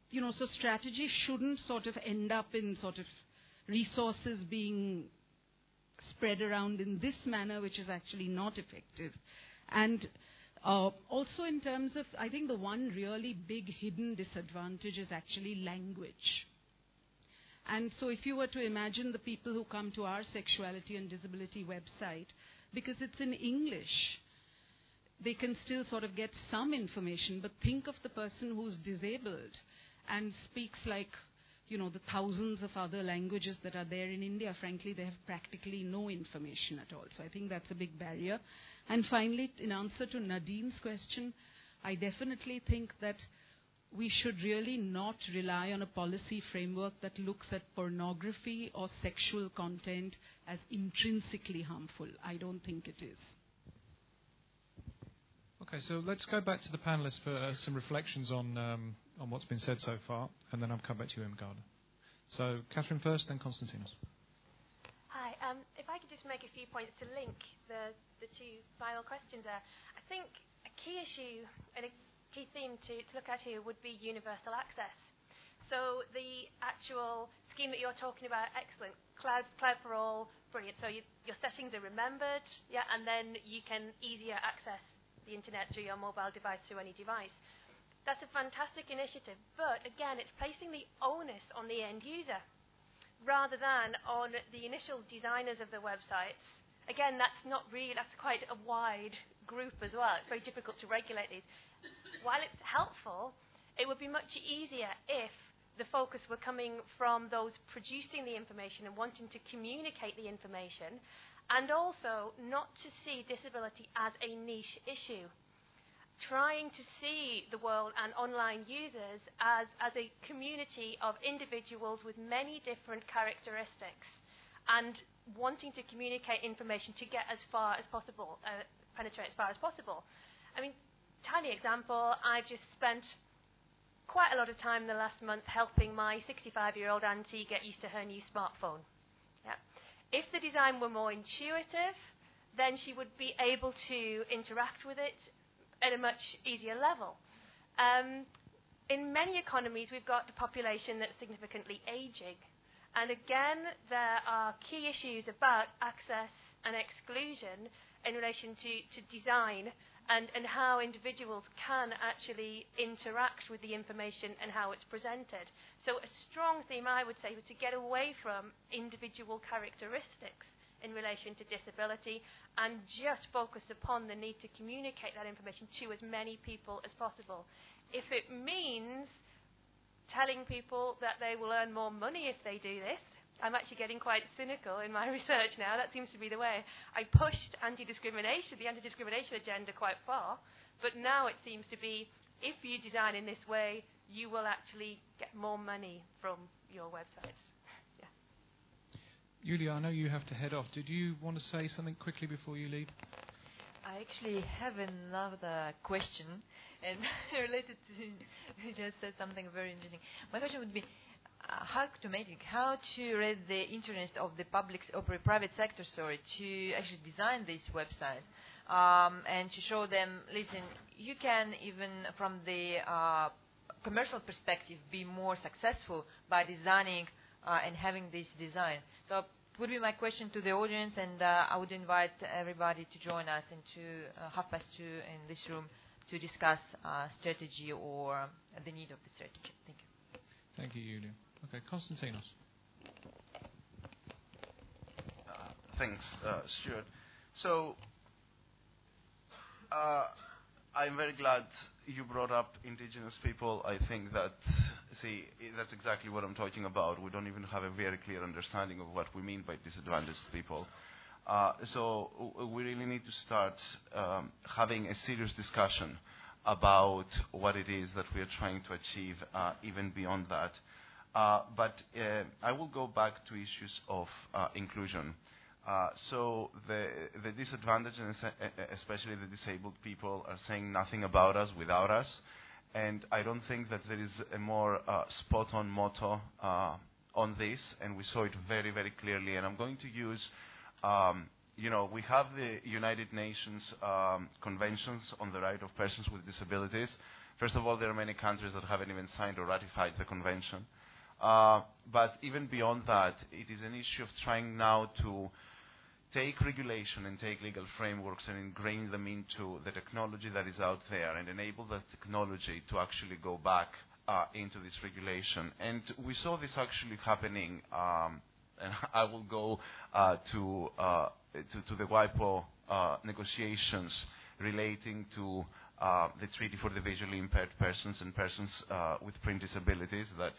you know, so strategy shouldn't sort of end up in sort of resources being spread around in this manner, which is actually not effective. And uh, also in terms of, I think the one really big hidden disadvantage is actually language. And so if you were to imagine the people who come to our sexuality and disability website, because it's in English, they can still sort of get some information, but think of the person who's disabled and speaks like, you know, the thousands of other languages that are there in India. Frankly, they have practically no information at all. So I think that's a big barrier. And finally, in answer to Nadine's question, I definitely think that we should really not rely on a policy framework that looks at pornography or sexual content as intrinsically harmful. I don't think it is. Okay, so let's go back to the panelists for uh, some reflections on um, on what's been said so far, and then I'll come back to you, Irmgarda. So, Catherine first, then Konstantinos. Hi. Um, if I could just make a few points to link the, the two final questions there. I think a key issue and a key theme to, to look at here would be universal access. So the actual scheme that you're talking about, excellent. Cloud, cloud for all, brilliant. So you, your settings are remembered, yeah, and then you can easier access the internet through your mobile device through any device. That's a fantastic initiative, but again, it's placing the onus on the end user rather than on the initial designers of the websites. Again, that's not really, that's quite a wide group as well. It's very difficult to regulate these while it's helpful, it would be much easier if the focus were coming from those producing the information and wanting to communicate the information, and also not to see disability as a niche issue. Trying to see the world and online users as, as a community of individuals with many different characteristics and wanting to communicate information to get as far as possible, uh, penetrate as far as possible. I mean, tiny example, I've just spent quite a lot of time in the last month helping my 65 year old auntie get used to her new smartphone. Yeah. If the design were more intuitive, then she would be able to interact with it at a much easier level. Um, in many economies, we've got a population that's significantly aging. And again, there are key issues about access and exclusion in relation to, to design and, and how individuals can actually interact with the information and how it's presented. So a strong theme, I would say, was to get away from individual characteristics in relation to disability and just focus upon the need to communicate that information to as many people as possible. If it means telling people that they will earn more money if they do this, I'm actually getting quite cynical in my research now. That seems to be the way. I pushed anti-discrimination, the anti-discrimination agenda quite far, but now it seems to be if you design in this way, you will actually get more money from your websites. Yeah. Julia, I know you have to head off. Did you want to say something quickly before you leave? I actually have another question, and related to you just said something very interesting. My question would be, how to make it, how to raise the interest of the public or private sector, sorry, to actually design this website um, and to show them, listen, you can even from the uh, commercial perspective be more successful by designing uh, and having this design. So would be my question to the audience, and uh, I would invite everybody to join us into uh, half past two in this room to discuss uh, strategy or the need of the strategy. Thank you. Thank you, Julia. Okay, Konstantinos. Uh, thanks, uh, Stuart. So, uh, I'm very glad you brought up indigenous people. I think that, see, that's exactly what I'm talking about. We don't even have a very clear understanding of what we mean by disadvantaged people. So we really need to start um, having a serious discussion about what it is that we are trying to achieve, even beyond that. Uh, but uh, I will go back to issues of uh, inclusion. So the disadvantaged, and especially the disabled people, are saying nothing about us without us. And I don't think that there is a more spot-on motto on this, and we saw it very, very clearly. And I'm going to use, um, you know, we have the United Nations um, conventions on the right of persons with disabilities. First of all, there are many countries that haven't even signed or ratified the convention. Uh, but even beyond that, it is an issue of trying now to take regulation and take legal frameworks and ingrain them into the technology that is out there and enable that technology to actually go back uh, into this regulation. And we saw this actually happening, um, and I will go uh, to, the WIPO negotiations relating to the Treaty for the Visually Impaired Persons and Persons with Print Disabilities that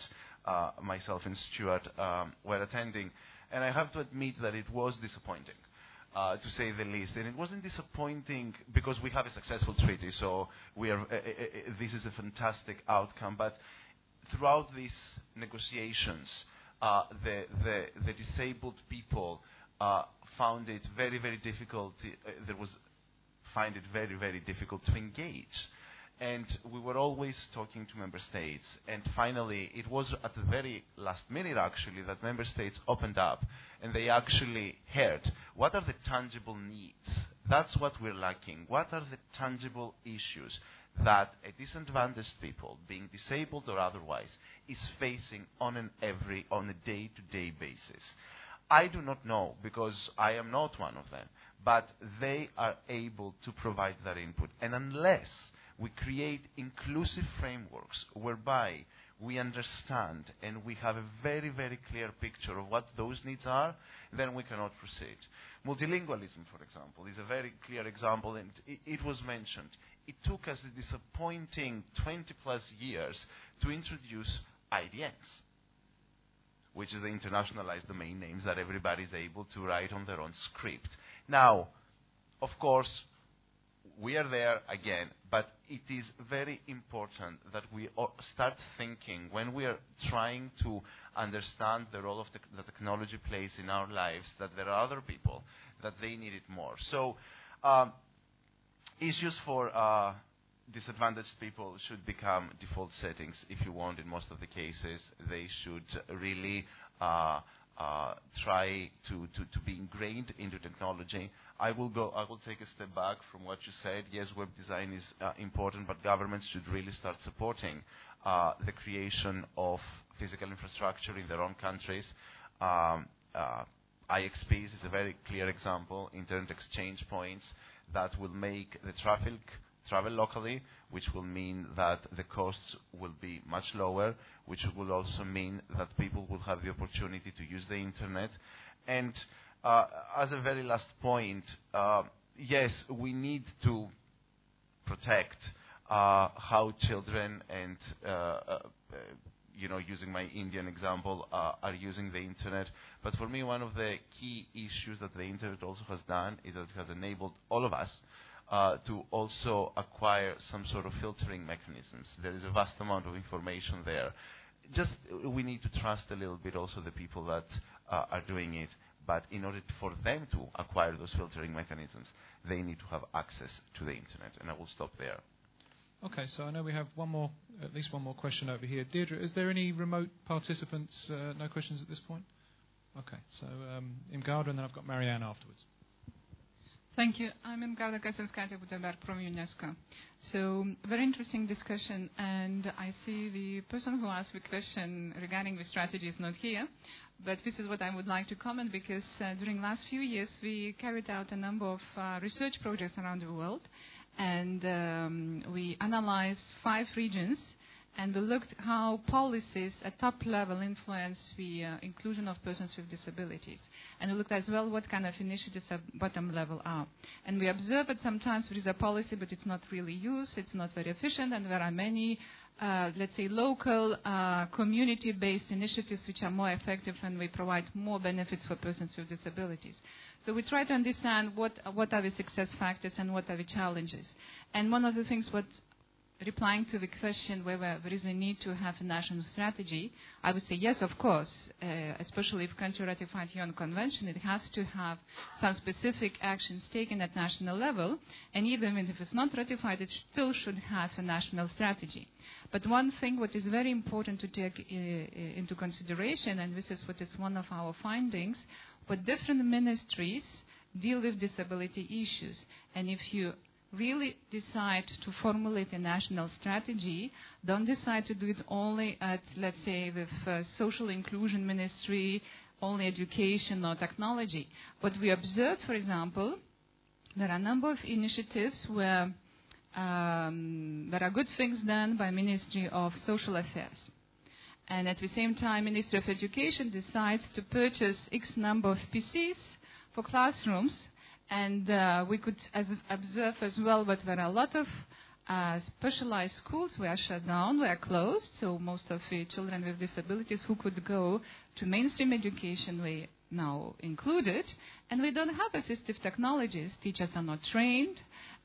myself and Stuart um, were attending. And I have to admit that it was disappointing. Uh, to say the least. And it wasn't disappointing because we have a successful treaty, so we are, uh, uh, this is a fantastic outcome. But throughout these negotiations, the, the, the, disabled people found it very, very difficult. there was find it very, very difficult to engage and we were always talking to member states. And finally, it was at the very last minute, actually, that member states opened up and they actually heard what are the tangible needs. That's what we're lacking. What are the tangible issues that a disadvantaged people, being disabled or otherwise, is facing on an every, on a day-to-day basis? I do not know because I am not one of them, but they are able to provide that input. And unless we create inclusive frameworks whereby we understand and we have a very, very clear picture of what those needs are, then we cannot proceed. Multilingualism, for example, is a very clear example, and it, it was mentioned. It took us a disappointing 20 plus years to introduce IDNs, which is the internationalized domain names that everybody is able to write on their own script. Now, of course, we are there again, but it is very important that we start thinking when we are trying to understand the role of the, technology plays in our lives that there are other people that they need it more. So um, issues for uh, disadvantaged people should become default settings if you want in most of the cases. They should really uh, try to, be ingrained into technology. I will go. I will take a step back from what you said. Yes, web design is uh, important, but governments should really start supporting uh, the creation of physical infrastructure in their own countries. Um, uh, IXPs is a very clear example. Internet exchange points that will make the traffic travel locally, which will mean that the costs will be much lower, which will also mean that people will have the opportunity to use the internet. And uh, as a very last point, uh, yes, we need to protect uh, how children and uh, uh, you know, using my Indian example, uh, are using the internet. But for me, one of the key issues that the internet also has done is that it has enabled all of us uh, to also acquire some sort of filtering mechanisms. There is a vast amount of information there. Just uh, we need to trust a little bit also the people that uh, are doing it. But in order for them to acquire those filtering mechanisms, they need to have access to the internet. And I will stop there. Okay, so I know we have one more, at least one more question over here. Deirdre, is there any remote participants? Uh, no questions at this point? Okay, so um, Irmgarda, and then I've got Marianne afterwards. Thank you. I'm Irmgarda Kasinskaite-Buddeberg from UNESCO. So, very interesting discussion, and I see the person who asked the question regarding the strategy is not here, but this is what I would like to comment because uh, during the last few years we carried out a number of uh, research projects around the world, and um, we analyzed five regions and we looked how policies at top level influence the uh, inclusion of persons with disabilities. And we looked as well what kind of initiatives at bottom level are. And we observed that sometimes there is a policy, but it's not really used, it's not very efficient, and there are many, uh, let's say, local uh, community-based initiatives which are more effective and we provide more benefits for persons with disabilities. So we try to understand what, what are the success factors and what are the challenges. And one of the things what replying to the question whether there is a need to have a national strategy, I would say yes, of course, uh, especially if country ratified UN Convention, it has to have some specific actions taken at national level, and even if it's not ratified, it still should have a national strategy. But one thing what is very important to take uh, uh into consideration, and this is what is one of our findings, what different ministries deal with disability issues. And if you really decide to formulate a national strategy, don't decide to do it only at, let's say, with uh, social inclusion ministry only education or technology. What we observed, for example, there are a number of initiatives where um, there are good things done by Ministry of Social Affairs. And at the same time, Ministry of Education decides to purchase X number of PCs for classrooms. And uh, we could as observe as well that there are a lot of uh, specialized schools were shut down, were closed, so most of the children with disabilities who could go to mainstream education were now included. And we don't have assistive technologies. Teachers are not trained.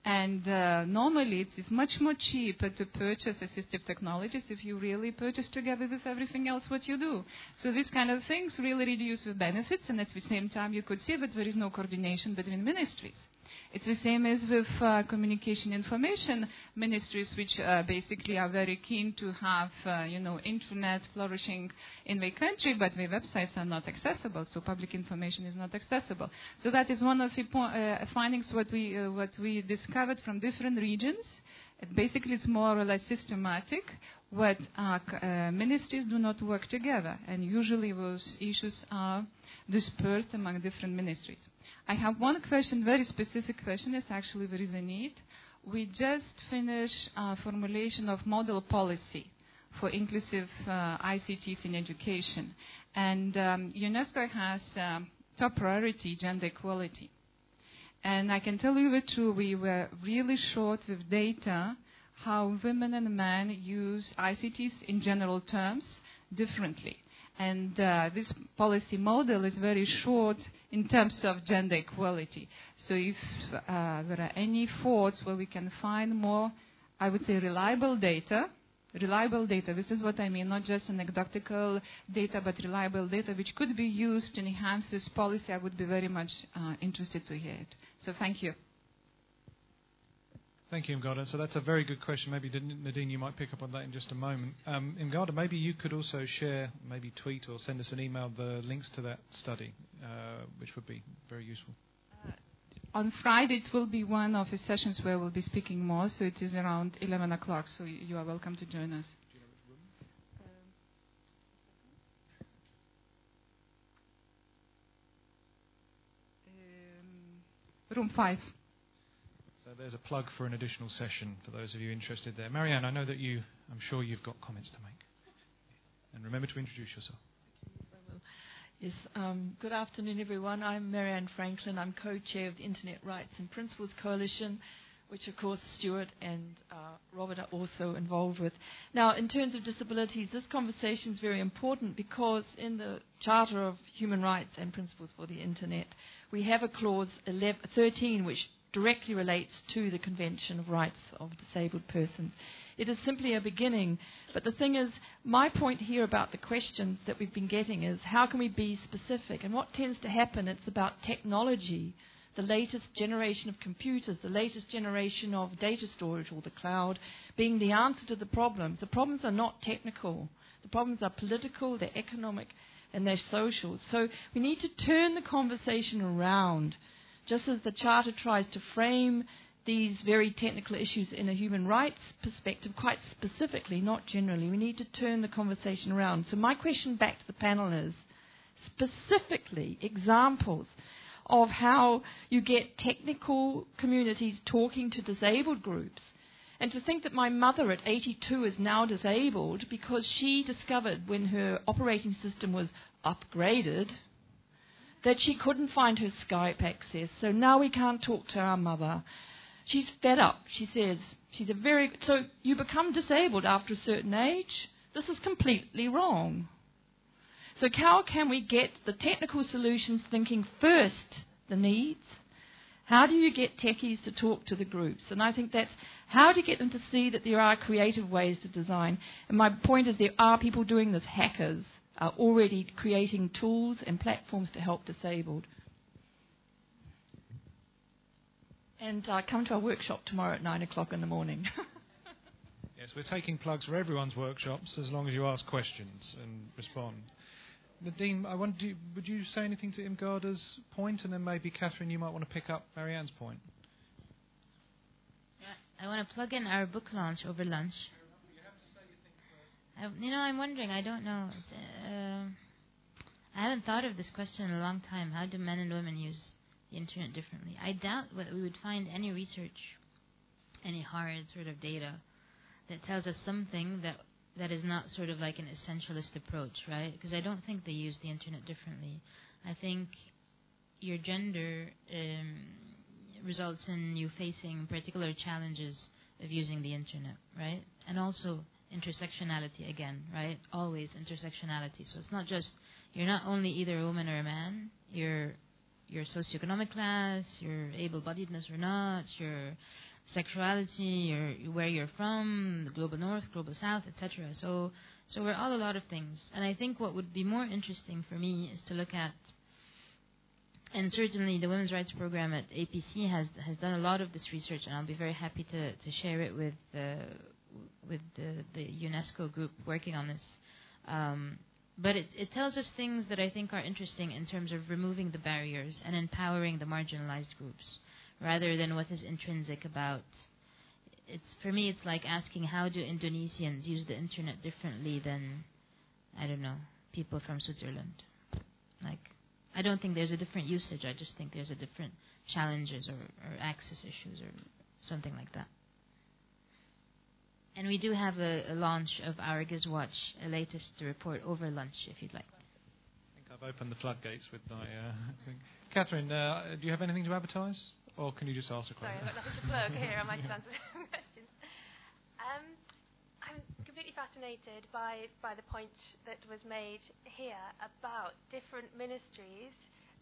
And uh, normally it is much more cheaper to purchase assistive technologies if you really purchase together with everything else what you do. So these kind of things really reduce the benefits, and at the same time you could see that there is no coordination between ministries. It's the same as with uh, communication information ministries, which uh, basically are very keen to have, uh, you know, internet flourishing in the country, but their websites are not accessible, so public information is not accessible. So that is one of the po- uh, findings what we uh, what we discovered from different regions. Basically, it's more or less systematic. What uh, ministries do not work together, and usually those issues are dispersed among different ministries. I have one question, very specific question. It's actually there is a need. We just finished a formulation of model policy for inclusive uh, ICTs in education. And um, UNESCO has um, top priority gender equality. And I can tell you the truth, we were really short with data how women and men use ICTs in general terms differently. And uh, this policy model is very short in terms of gender equality. So if uh, there are any thoughts where we can find more, I would say, reliable data, reliable data, this is what I mean, not just anecdotal data, but reliable data, which could be used to enhance this policy, I would be very much uh, interested to hear it. So thank you. Thank you, Irmgarda. So that's a very good question. Maybe Nadine, you might pick up on that in just a moment. Um, Irmgarda, maybe you could also share, maybe tweet or send us an email the links to that study, uh, which would be very useful. Uh, on Friday, it will be one of the sessions where we'll be speaking more, so it is around 11 o'clock, so you are welcome to join us. Um, room 5. So there's a plug for an additional session for those of you interested there. Marianne, I know that you, I'm sure you've got comments to make. And remember to introduce yourself. Yes, um, good afternoon, everyone. I'm Marianne Franklin. I'm co-chair of the Internet Rights and Principles Coalition, which, of course, Stuart and uh, Robert are also involved with. Now, in terms of disabilities, this conversation is very important because in the Charter of Human Rights and Principles for the Internet, we have a clause 11, 13 which directly relates to the Convention of Rights of Disabled Persons. It is simply a beginning. But the thing is, my point here about the questions that we've been getting is how can we be specific? And what tends to happen, it's about technology, the latest generation of computers, the latest generation of data storage or the cloud being the answer to the problems. The problems are not technical. The problems are political, they're economic, and they're social. So we need to turn the conversation around just as the Charter tries to frame these very technical issues in a human rights perspective, quite specifically, not generally, we need to turn the conversation around. So, my question back to the panel is specifically examples of how you get technical communities talking to disabled groups. And to think that my mother at 82 is now disabled because she discovered when her operating system was upgraded that she couldn't find her Skype access, so now we can't talk to our mother. She's fed up, she says. She's a very. So you become disabled after a certain age? This is completely wrong. So, how can we get the technical solutions thinking first the needs? How do you get techies to talk to the groups? And I think that's how do you get them to see that there are creative ways to design? And my point is there are people doing this, hackers are already creating tools and platforms to help disabled. And uh, come to our workshop tomorrow at 9 o'clock in the morning. yes, we're taking plugs for everyone's workshops as long as you ask questions and respond. Nadine, I wonder, would you say anything to Irmgarda's point, and then maybe Catherine, you might want to pick up Marianne's point. Yeah, I want to plug in our book launch over lunch. I, you know, I'm wondering. I don't know. Uh, I haven't thought of this question in a long time. How do men and women use the internet differently? I doubt that we would find any research, any hard sort of data that tells us something that that is not sort of like an essentialist approach, right? Because I don't think they use the internet differently. I think your gender um, results in you facing particular challenges of using the internet, right? And also intersectionality again, right? Always intersectionality. So it's not just you're not only either a woman or a man. Your your socioeconomic class, your able-bodiedness or not, your sexuality, your where you're from, the global north, global south, etc. So so we're all a lot of things. And I think what would be more interesting for me is to look at and certainly the women's rights program at APC has has done a lot of this research, and I'll be very happy to, to share it with the with the, the UNESCO group working on this. Um, but it, it tells us things that I think are interesting in terms of removing the barriers and empowering the marginalized groups, rather than what is intrinsic about. It's for me, it's like asking how do Indonesians use the internet differently than I don't know people from Switzerland, like I don't think there's a different usage. I just think there's a different challenges or, or access issues or something like that. And we do have a, a launch of our GISWatch, a latest report over lunch, if you'd like. I think I've opened the floodgates with my uh, thing. Catherine, uh, do you have anything to advertise, or can you just ask a question? Sorry, I've got nothing to plug here. I might just answer some questions. Um, I'm completely fascinated by, by the point that was made here about different ministries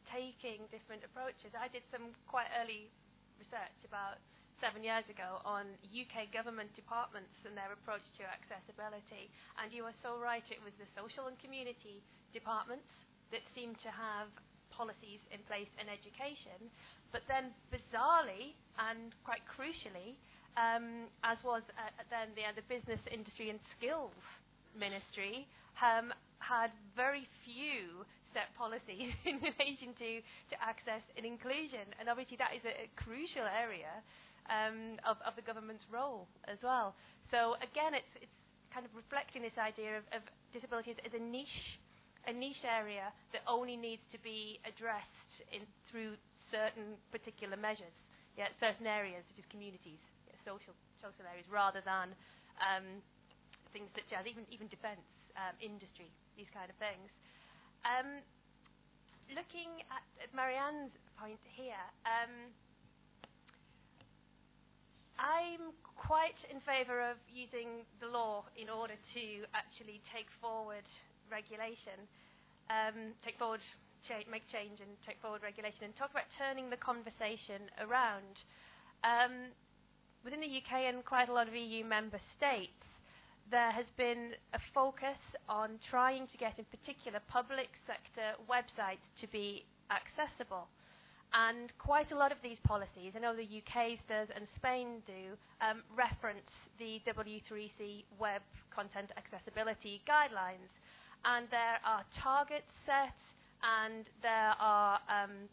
taking different approaches. I did some quite early research about seven years ago on UK government departments and their approach to accessibility. And you are so right, it was the social and community departments that seemed to have policies in place in education. But then, bizarrely and quite crucially, um, as was uh, then the, uh, the Business, Industry and Skills Ministry, um, had very few set policies in relation to, to access and inclusion. And obviously that is a, a crucial area um, of, of the government's role as well. So again, it's, it's kind of reflecting this idea of, of disability as, a niche, a niche area that only needs to be addressed in, through certain particular measures, yeah, certain areas such as communities social social areas rather than um, things such as even even defence, um, industry, these kind of things. Um, looking at, at Marianne's point here, um, I'm quite in favour of using the law in order to actually take forward regulation, um, take forward, cha- make change and take forward regulation, and talk about turning the conversation around. Um, within the UK and quite a lot of EU member states, there has been a focus on trying to get, in particular, public sector websites to be accessible. And quite a lot of these policies, I know the UK does and Spain do, um, reference the W3C Web Content Accessibility Guidelines. And there are targets set, and there are um,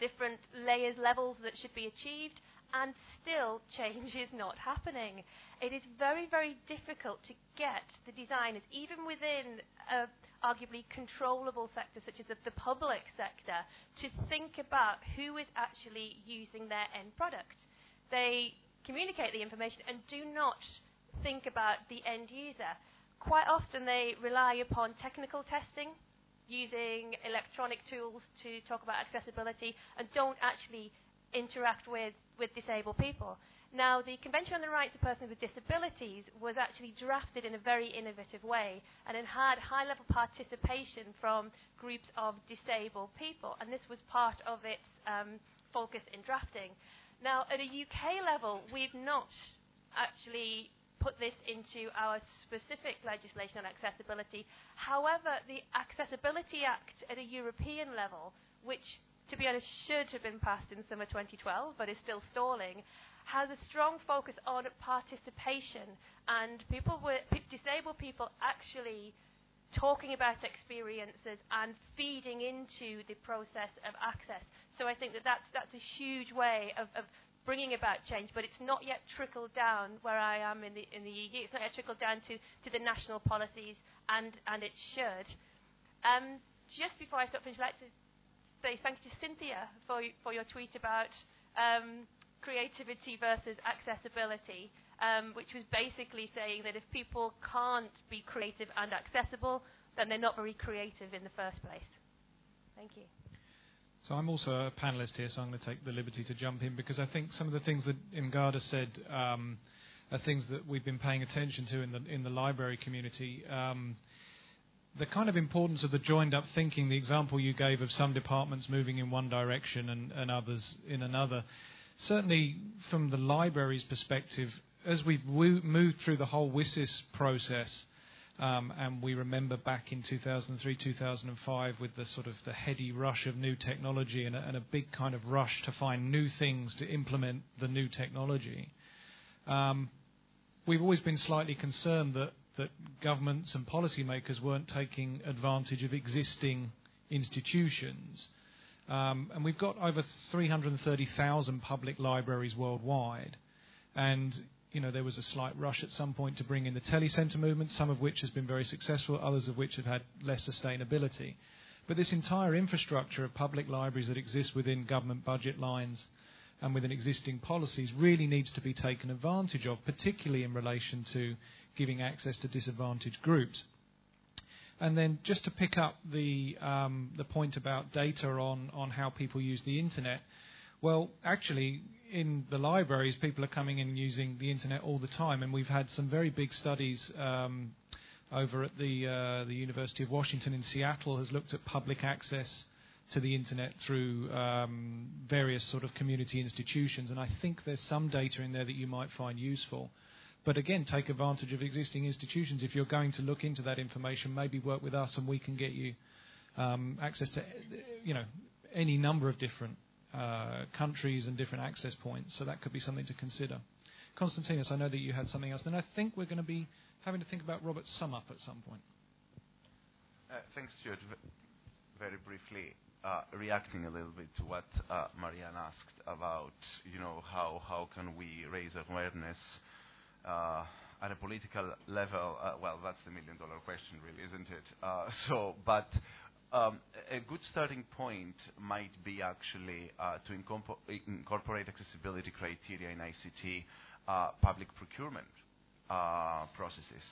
different layers, levels that should be achieved and still change is not happening. It is very, very difficult to get the designers, even within a arguably controllable sector such as the, the public sector, to think about who is actually using their end product. They communicate the information and do not think about the end user. Quite often they rely upon technical testing using electronic tools to talk about accessibility and don't actually interact with with disabled people. Now, the Convention on the Rights of Persons with Disabilities was actually drafted in a very innovative way, and it had high-level participation from groups of disabled people, and this was part of its um, focus in drafting. Now, at a UK level, we've not actually put this into our specific legislation on accessibility. However, the Accessibility Act at a European level, which to be honest, should have been passed in summer 2012, but is still stalling, has a strong focus on participation and people with disabled people actually talking about experiences and feeding into the process of access. So I think that that's, that's a huge way of, of bringing about change, but it's not yet trickled down where I am in the, in the EU. It's not yet trickled down to, to the national policies, and, and it should. Um, just before I stop, I'd like to say thank you to Cynthia for, for your tweet about um, creativity versus accessibility, um, which was basically saying that if people can't be creative and accessible, then they're not very creative in the first place. Thank you. So I'm also a panelist here, so I'm going to take the liberty to jump in because I think some of the things that Irmgarda said um, are things that we've been paying attention to in the in the library community. Um, the kind of importance of the joined up thinking, the example you gave of some departments moving in one direction and, and others in another, certainly from the library's perspective, as we've moved through the whole WSIS process, um, and we remember back in 2003, 2005, with the sort of the heady rush of new technology and a, and a big kind of rush to find new things to implement the new technology. Um, we've always been slightly concerned that that governments and policymakers weren't taking advantage of existing institutions. Um, and we've got over 330,000 public libraries worldwide. And you know, there was a slight rush at some point to bring in the telecentre movement, some of which has been very successful, others of which have had less sustainability. But this entire infrastructure of public libraries that exists within government budget lines and within existing policies really needs to be taken advantage of, particularly in relation to giving access to disadvantaged groups. And then just to pick up the um, the point about data on, on how people use the internet, well, actually, in the libraries, people are coming in using the internet all the time, and we've had some very big studies um, over at the uh, the University of Washington in Seattle has looked at public access to the internet through um, various sort of community institutions, and I think there's some data in there that you might find useful. But again, take advantage of existing institutions. If you're going to look into that information, maybe work with us and we can get you um, access to, you know, any number of different uh, countries and different access points. So that could be something to consider. Konstantinos, I know that you had something else. Then I think we're going to be having to think about Robert's sum up at some point. Uh, thanks, Stuart. Very briefly, uh, reacting a little bit to what uh, Marianne asked about, you know, how how can we raise awareness at a political level, uh, well, that's the million-dollar question, really, isn't it? Uh, so, but um, a good starting point might be actually to incorporate accessibility criteria in ICT public procurement processes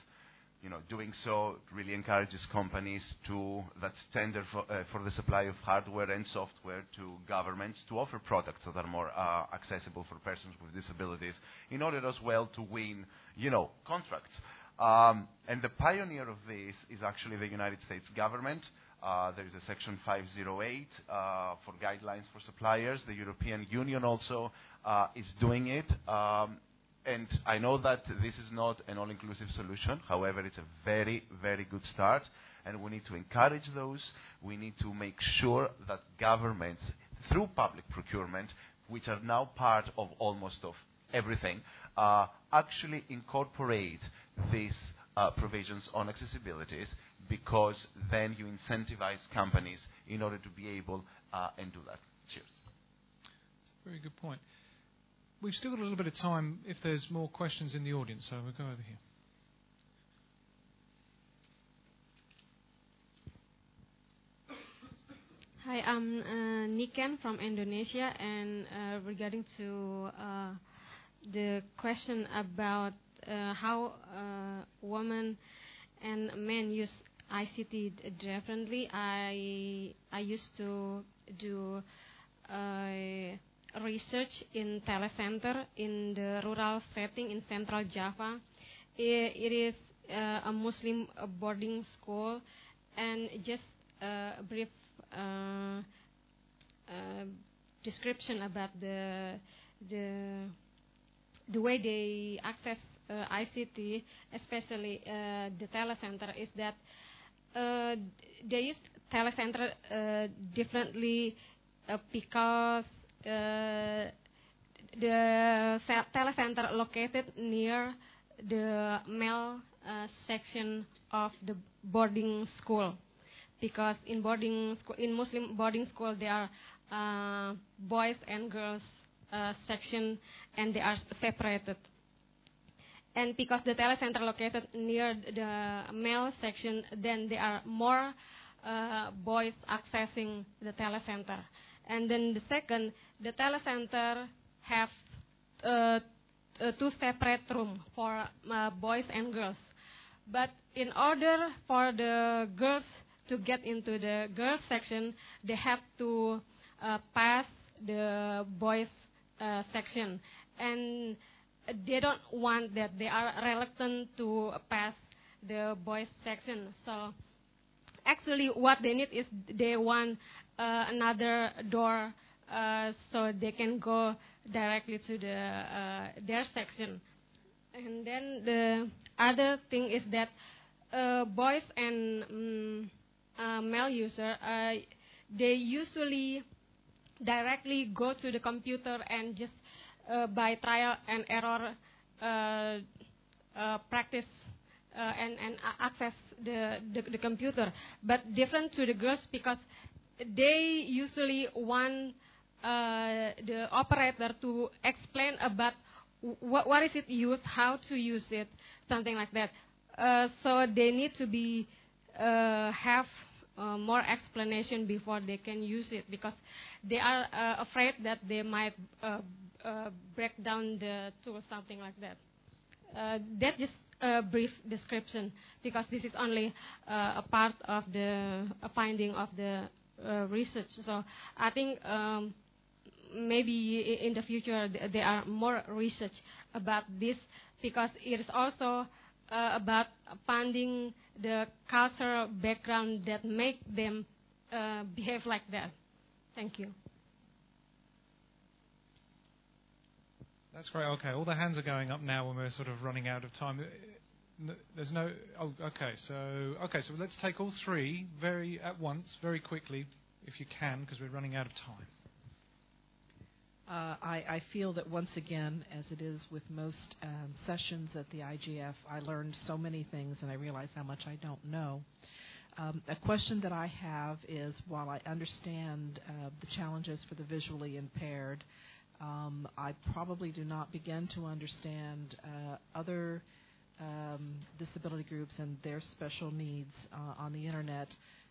you know, doing so really encourages companies to that tender for, uh, for the supply of hardware and software to governments to offer products that are more uh, accessible for persons with disabilities in order as well to win, you know, contracts. Um, and the pioneer of this is actually the United States government. Uh, there is a Section 508 uh, for guidelines for suppliers. The European Union also uh, is doing it. Um, and I know that this is not an all-inclusive solution. However, it's a very, very good start, and we need to encourage those. We need to make sure that governments, through public procurement, which are now part of almost of everything, uh, actually incorporate these uh, provisions on accessibilities because then you incentivize companies in order to be able uh, and do that. Cheers. That's a very good point. We've still got a little bit of time if there's more questions in the audience, so we'll go over here. Hi, I'm uh, Niken from Indonesia, and uh, regarding to uh, the question about uh, how uh, women and men use ICT differently, I I used to do uh, research in telecenter in the rural setting in central Java. it, it is uh, a Muslim boarding school, and just uh, a brief uh, uh, description about the the the way they access uh, ICT, especially uh, the telecenter, is that they use telecenter differently because uh, the telecenter located near the male uh, section of the boarding school because in boarding school, in Muslim boarding school there are uh, boys and girls uh, section and they are separated. And because the telecenter located near the male section, then there are more uh, boys accessing the telecenter. And then the second, the telecenter have uh, two separate rooms for uh, boys and girls. But in order for the girls to get into the girls section, they have to uh, pass the boys uh, section, and they don't want that. They are reluctant to pass the boys section. So actually, what they need is they want uh, another door uh, so they can go directly to the uh, their section. And then the other thing is that uh, boys and um, uh, male user, uh, they usually directly go to the computer and just uh, by trial and error practice and, and access the, the, the computer. But different to the girls because they usually want uh, the operator to explain about what, is it used, how to use it, something like that. Uh, so they need to be uh, have uh, more explanation before they can use it because they are uh, afraid that they might uh, break down the tool, something like that. that's just a brief description because this is only a part of the finding of the research. So I think. Um, maybe in the future there are more research about this because it is also uh, about finding the cultural background that make them uh, behave like that. Thank you. That's great. Okay, all the hands are going up now when we're sort of running out of time. There's no. Oh, okay. So okay. So let's take all three very at once, very quickly, if you can, because we're running out of time. Uh, I, I, feel that once again, as it is with most um, sessions at the IGF, I learned so many things and I realize how much I don't know. Um, a question that I have is while I understand uh, the challenges for the visually impaired, um, I probably do not begin to understand uh, other um, disability groups and their special needs uh, on the internet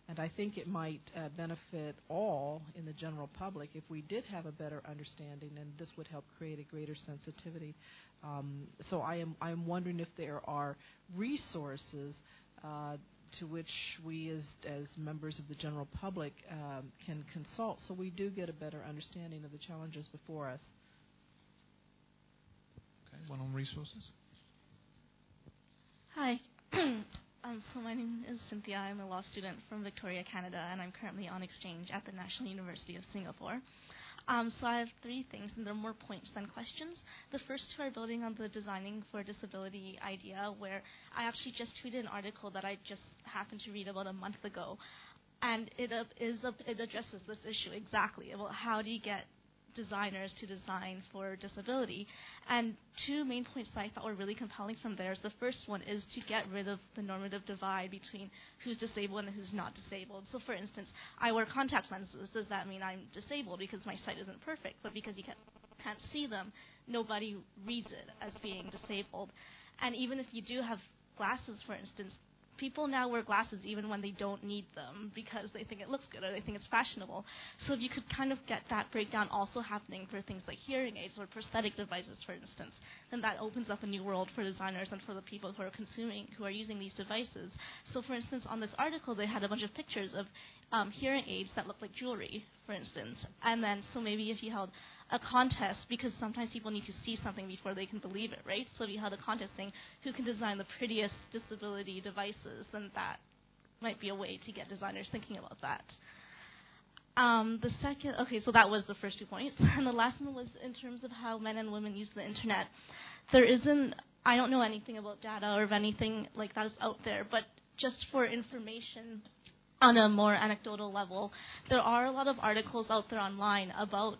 and I think it might uh, benefit all in the general public if we did have a better understanding, and this would help create a greater sensitivity. Um, so I am I am wondering if there are resources uh, to which we, as as members of the general public, um, can consult, so we do get a better understanding of the challenges before us. Okay, one on resources. Hi. Um, so my name is Cynthia. I'm a law student from Victoria, Canada, and I'm currently on exchange at the National University of Singapore. Um, so I have three things, and they're more points than questions. The first two are building on the designing for disability idea, where I actually just tweeted an article that I just happened to read about a month ago, and it uh, is it addresses this issue exactly about how do you get designers to design for disability. And two main points that I thought were really compelling from there is the first one is to get rid of the normative divide between who's disabled and who's not disabled. So, for instance, I wear contact lenses. Does that mean I'm disabled because my sight isn't perfect? But because you can't, can't see them, nobody reads it as being disabled. And even if you do have glasses, for instance, people now wear glasses even when they don't need them because they think it looks good or they think it's fashionable. So if you could kind of get that breakdown also happening for things like hearing aids or prosthetic devices, for instance, then that opens up a new world for designers and for the people who are consuming, who are using these devices. So for instance, on this article, they had a bunch of pictures of um, hearing aids that look like jewelry, for instance. And then, so maybe if you held a contest because sometimes people need to see something before they can believe it, right? So you had a contest saying who can design the prettiest disability devices, then that might be a way to get designers thinking about that. Um, the second, okay, so that was the first two points, and the last one was in terms of how men and women use the internet. There isn't, I don't know anything about data or if anything like that is out there, but just for information on a more anecdotal level, there are a lot of articles out there online about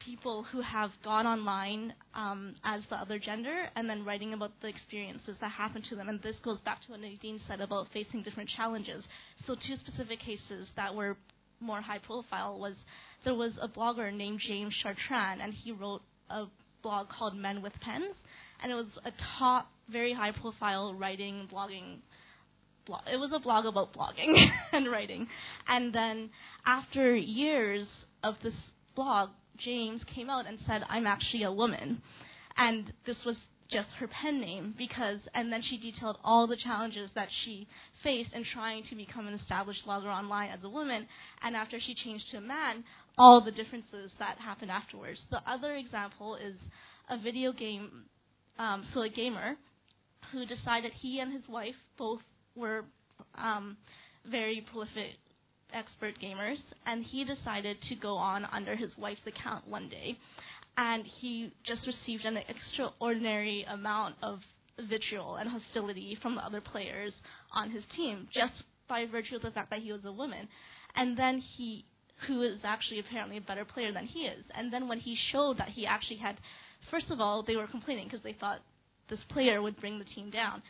people who have gone online um, as the other gender and then writing about the experiences that happened to them. And this goes back to what Nadine said about facing different challenges. So, two specific cases that were more high profile was there was a blogger named James Chartrand, and he wrote a blog called Men with Pens, and it was a top, very high profile writing, blogging blog. It was a blog about blogging and writing. And then after years of this blog, James came out and said, "I'm actually a woman," and this was just her pen name because and then she detailed all the challenges that she faced in trying to become an established blogger online as a woman. And after she changed to a man all the differences that happened afterwards. The other example is a video game um, so a gamer who decided he and his wife both were um, very prolific expert gamers and he decided to go on under his wife's account one day and he just received an extraordinary amount of vitriol and hostility from the other players on his team just by virtue of the fact that he was a woman. And then he, who is actually apparently a better player than he is, and then when he showed that he actually had, first of all, they were complaining because they thought this player would bring the team down.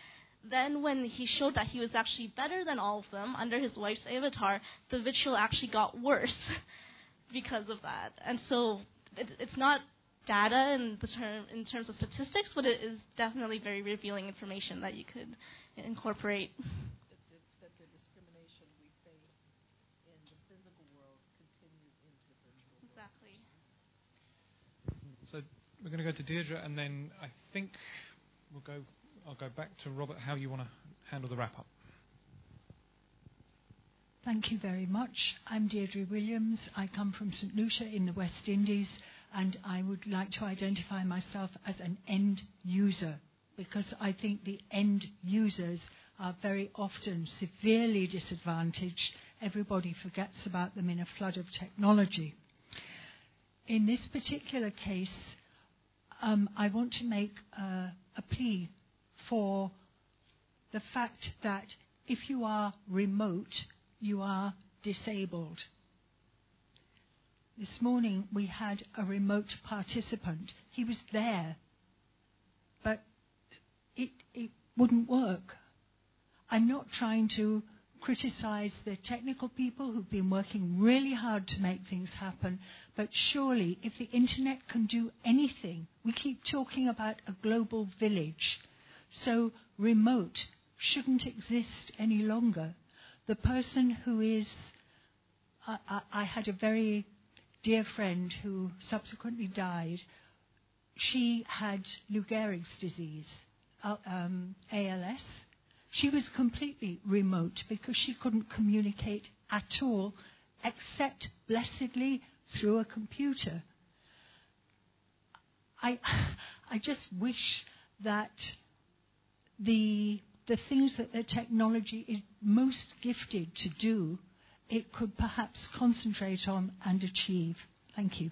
Then, when he showed that he was actually better than all of them under his wife's avatar, the vitriol actually got worse because of that. And so it, it's not data in, the term, in terms of statistics, but it is definitely very revealing information that you could incorporate. That the, discrimination we face in the physical world continues into the virtual world. Exactly. So we're going to go to Deirdre, and then I think we'll go. I'll go back to Robert. How you want to handle the wrap up? Thank you very much. I'm Deirdre Williams. I come from St. Lucia in the West Indies, and I would like to identify myself as an end user because I think the end users are very often severely disadvantaged. Everybody forgets about them in a flood of technology. In this particular case, um, I want to make uh, a plea for the fact that if you are remote, you are disabled. This morning we had a remote participant. He was there, but it, it wouldn't work. I'm not trying to criticize the technical people who've been working really hard to make things happen, but surely if the internet can do anything, we keep talking about a global village. So remote shouldn't exist any longer the person who is. I, I, I had a very dear friend who subsequently died. She had Lou Gehrig's disease, uh, um, ALS. She was completely remote because she couldn't communicate at all, except blessedly through a computer. I, I just wish that the the things that the technology is most gifted to do, it could perhaps concentrate on and achieve. Thank you.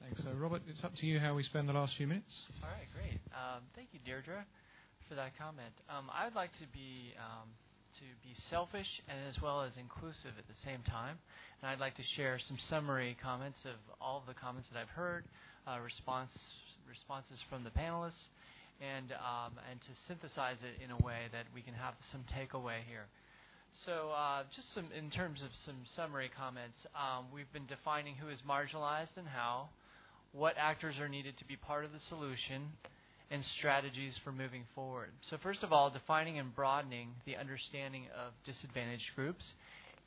Thanks. So, Robert, it's up to you how we spend the last few minutes. All right, great. Um, thank you, Deirdre, for that comment. Um, I'd like to be um, to be selfish and as well as inclusive at the same time, and I'd like to share some summary comments of all of the comments that I've heard, uh, response responses from the panelists, and um, and to synthesize it in a way that we can have some takeaway here. So, uh, just some in terms of some summary comments, um, we've been defining who is marginalized and how, what actors are needed to be part of the solution, and strategies for moving forward. So, first of all, defining and broadening the understanding of disadvantaged groups,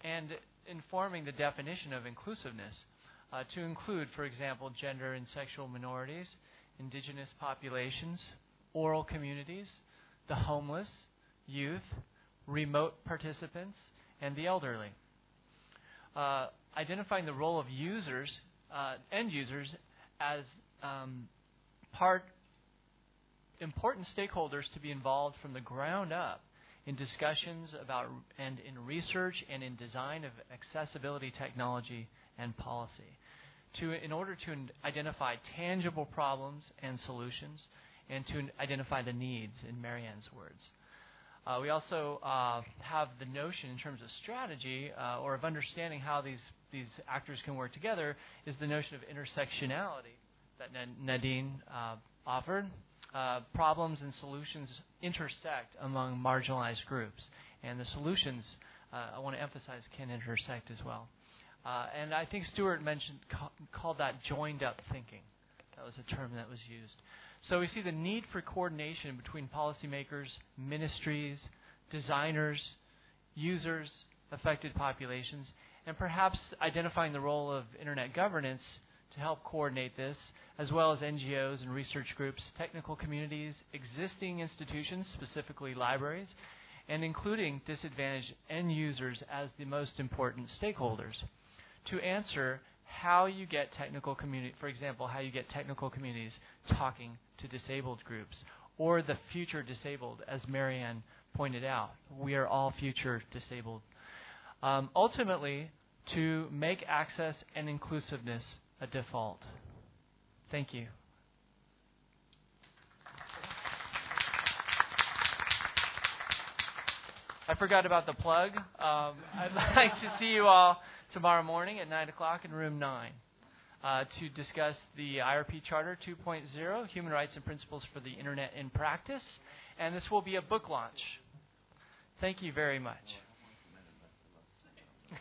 and informing the definition of inclusiveness uh, to include, for example, gender and sexual minorities, indigenous populations, oral communities, the homeless, youth, remote participants, and the elderly. Uh, identifying the role of users, uh, end users, as um, part important stakeholders to be involved from the ground up in discussions about and in research and in design of accessibility technology and policy to in order to identify tangible problems and solutions and to identify the needs, in Marianne's words. Uh, we also uh, have the notion in terms of strategy uh, or of understanding how these, these actors can work together is the notion of intersectionality that Nadine uh, offered. Uh, problems and solutions intersect among marginalized groups, and the solutions, uh, I want to emphasize, can intersect as well. and I think Stuart mentioned, ca- called that joined up thinking That was a term that was used. So we see the need for coordination between policymakers, ministries, designers, users, affected populations, and perhaps identifying the role of internet governance to help coordinate this, as well as NGOs and research groups, technical communities, existing institutions, specifically libraries, and including disadvantaged end users as the most important stakeholders to answer how you get technical community, for example, how you get technical communities talking to disabled groups or the future disabled, as Marianne pointed out. We are all future disabled. Um, ultimately, to make access and inclusiveness a default. Thank you. I forgot about the plug. Um, I'd like to see you all tomorrow morning at 9 o'clock in room 9 uh, to discuss the IRP Charter 2.0, Human Rights and Principles for the Internet in Practice. And this will be a book launch. Thank you very much.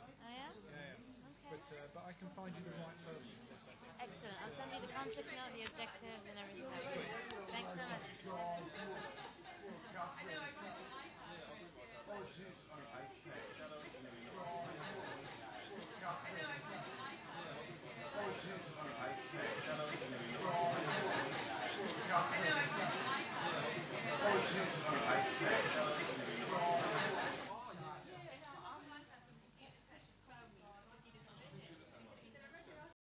But, uh, but I can find you the right person for this, I think. Excellent. I'll send you the concept note, the objectives, and everything. Thanks so much. Oh,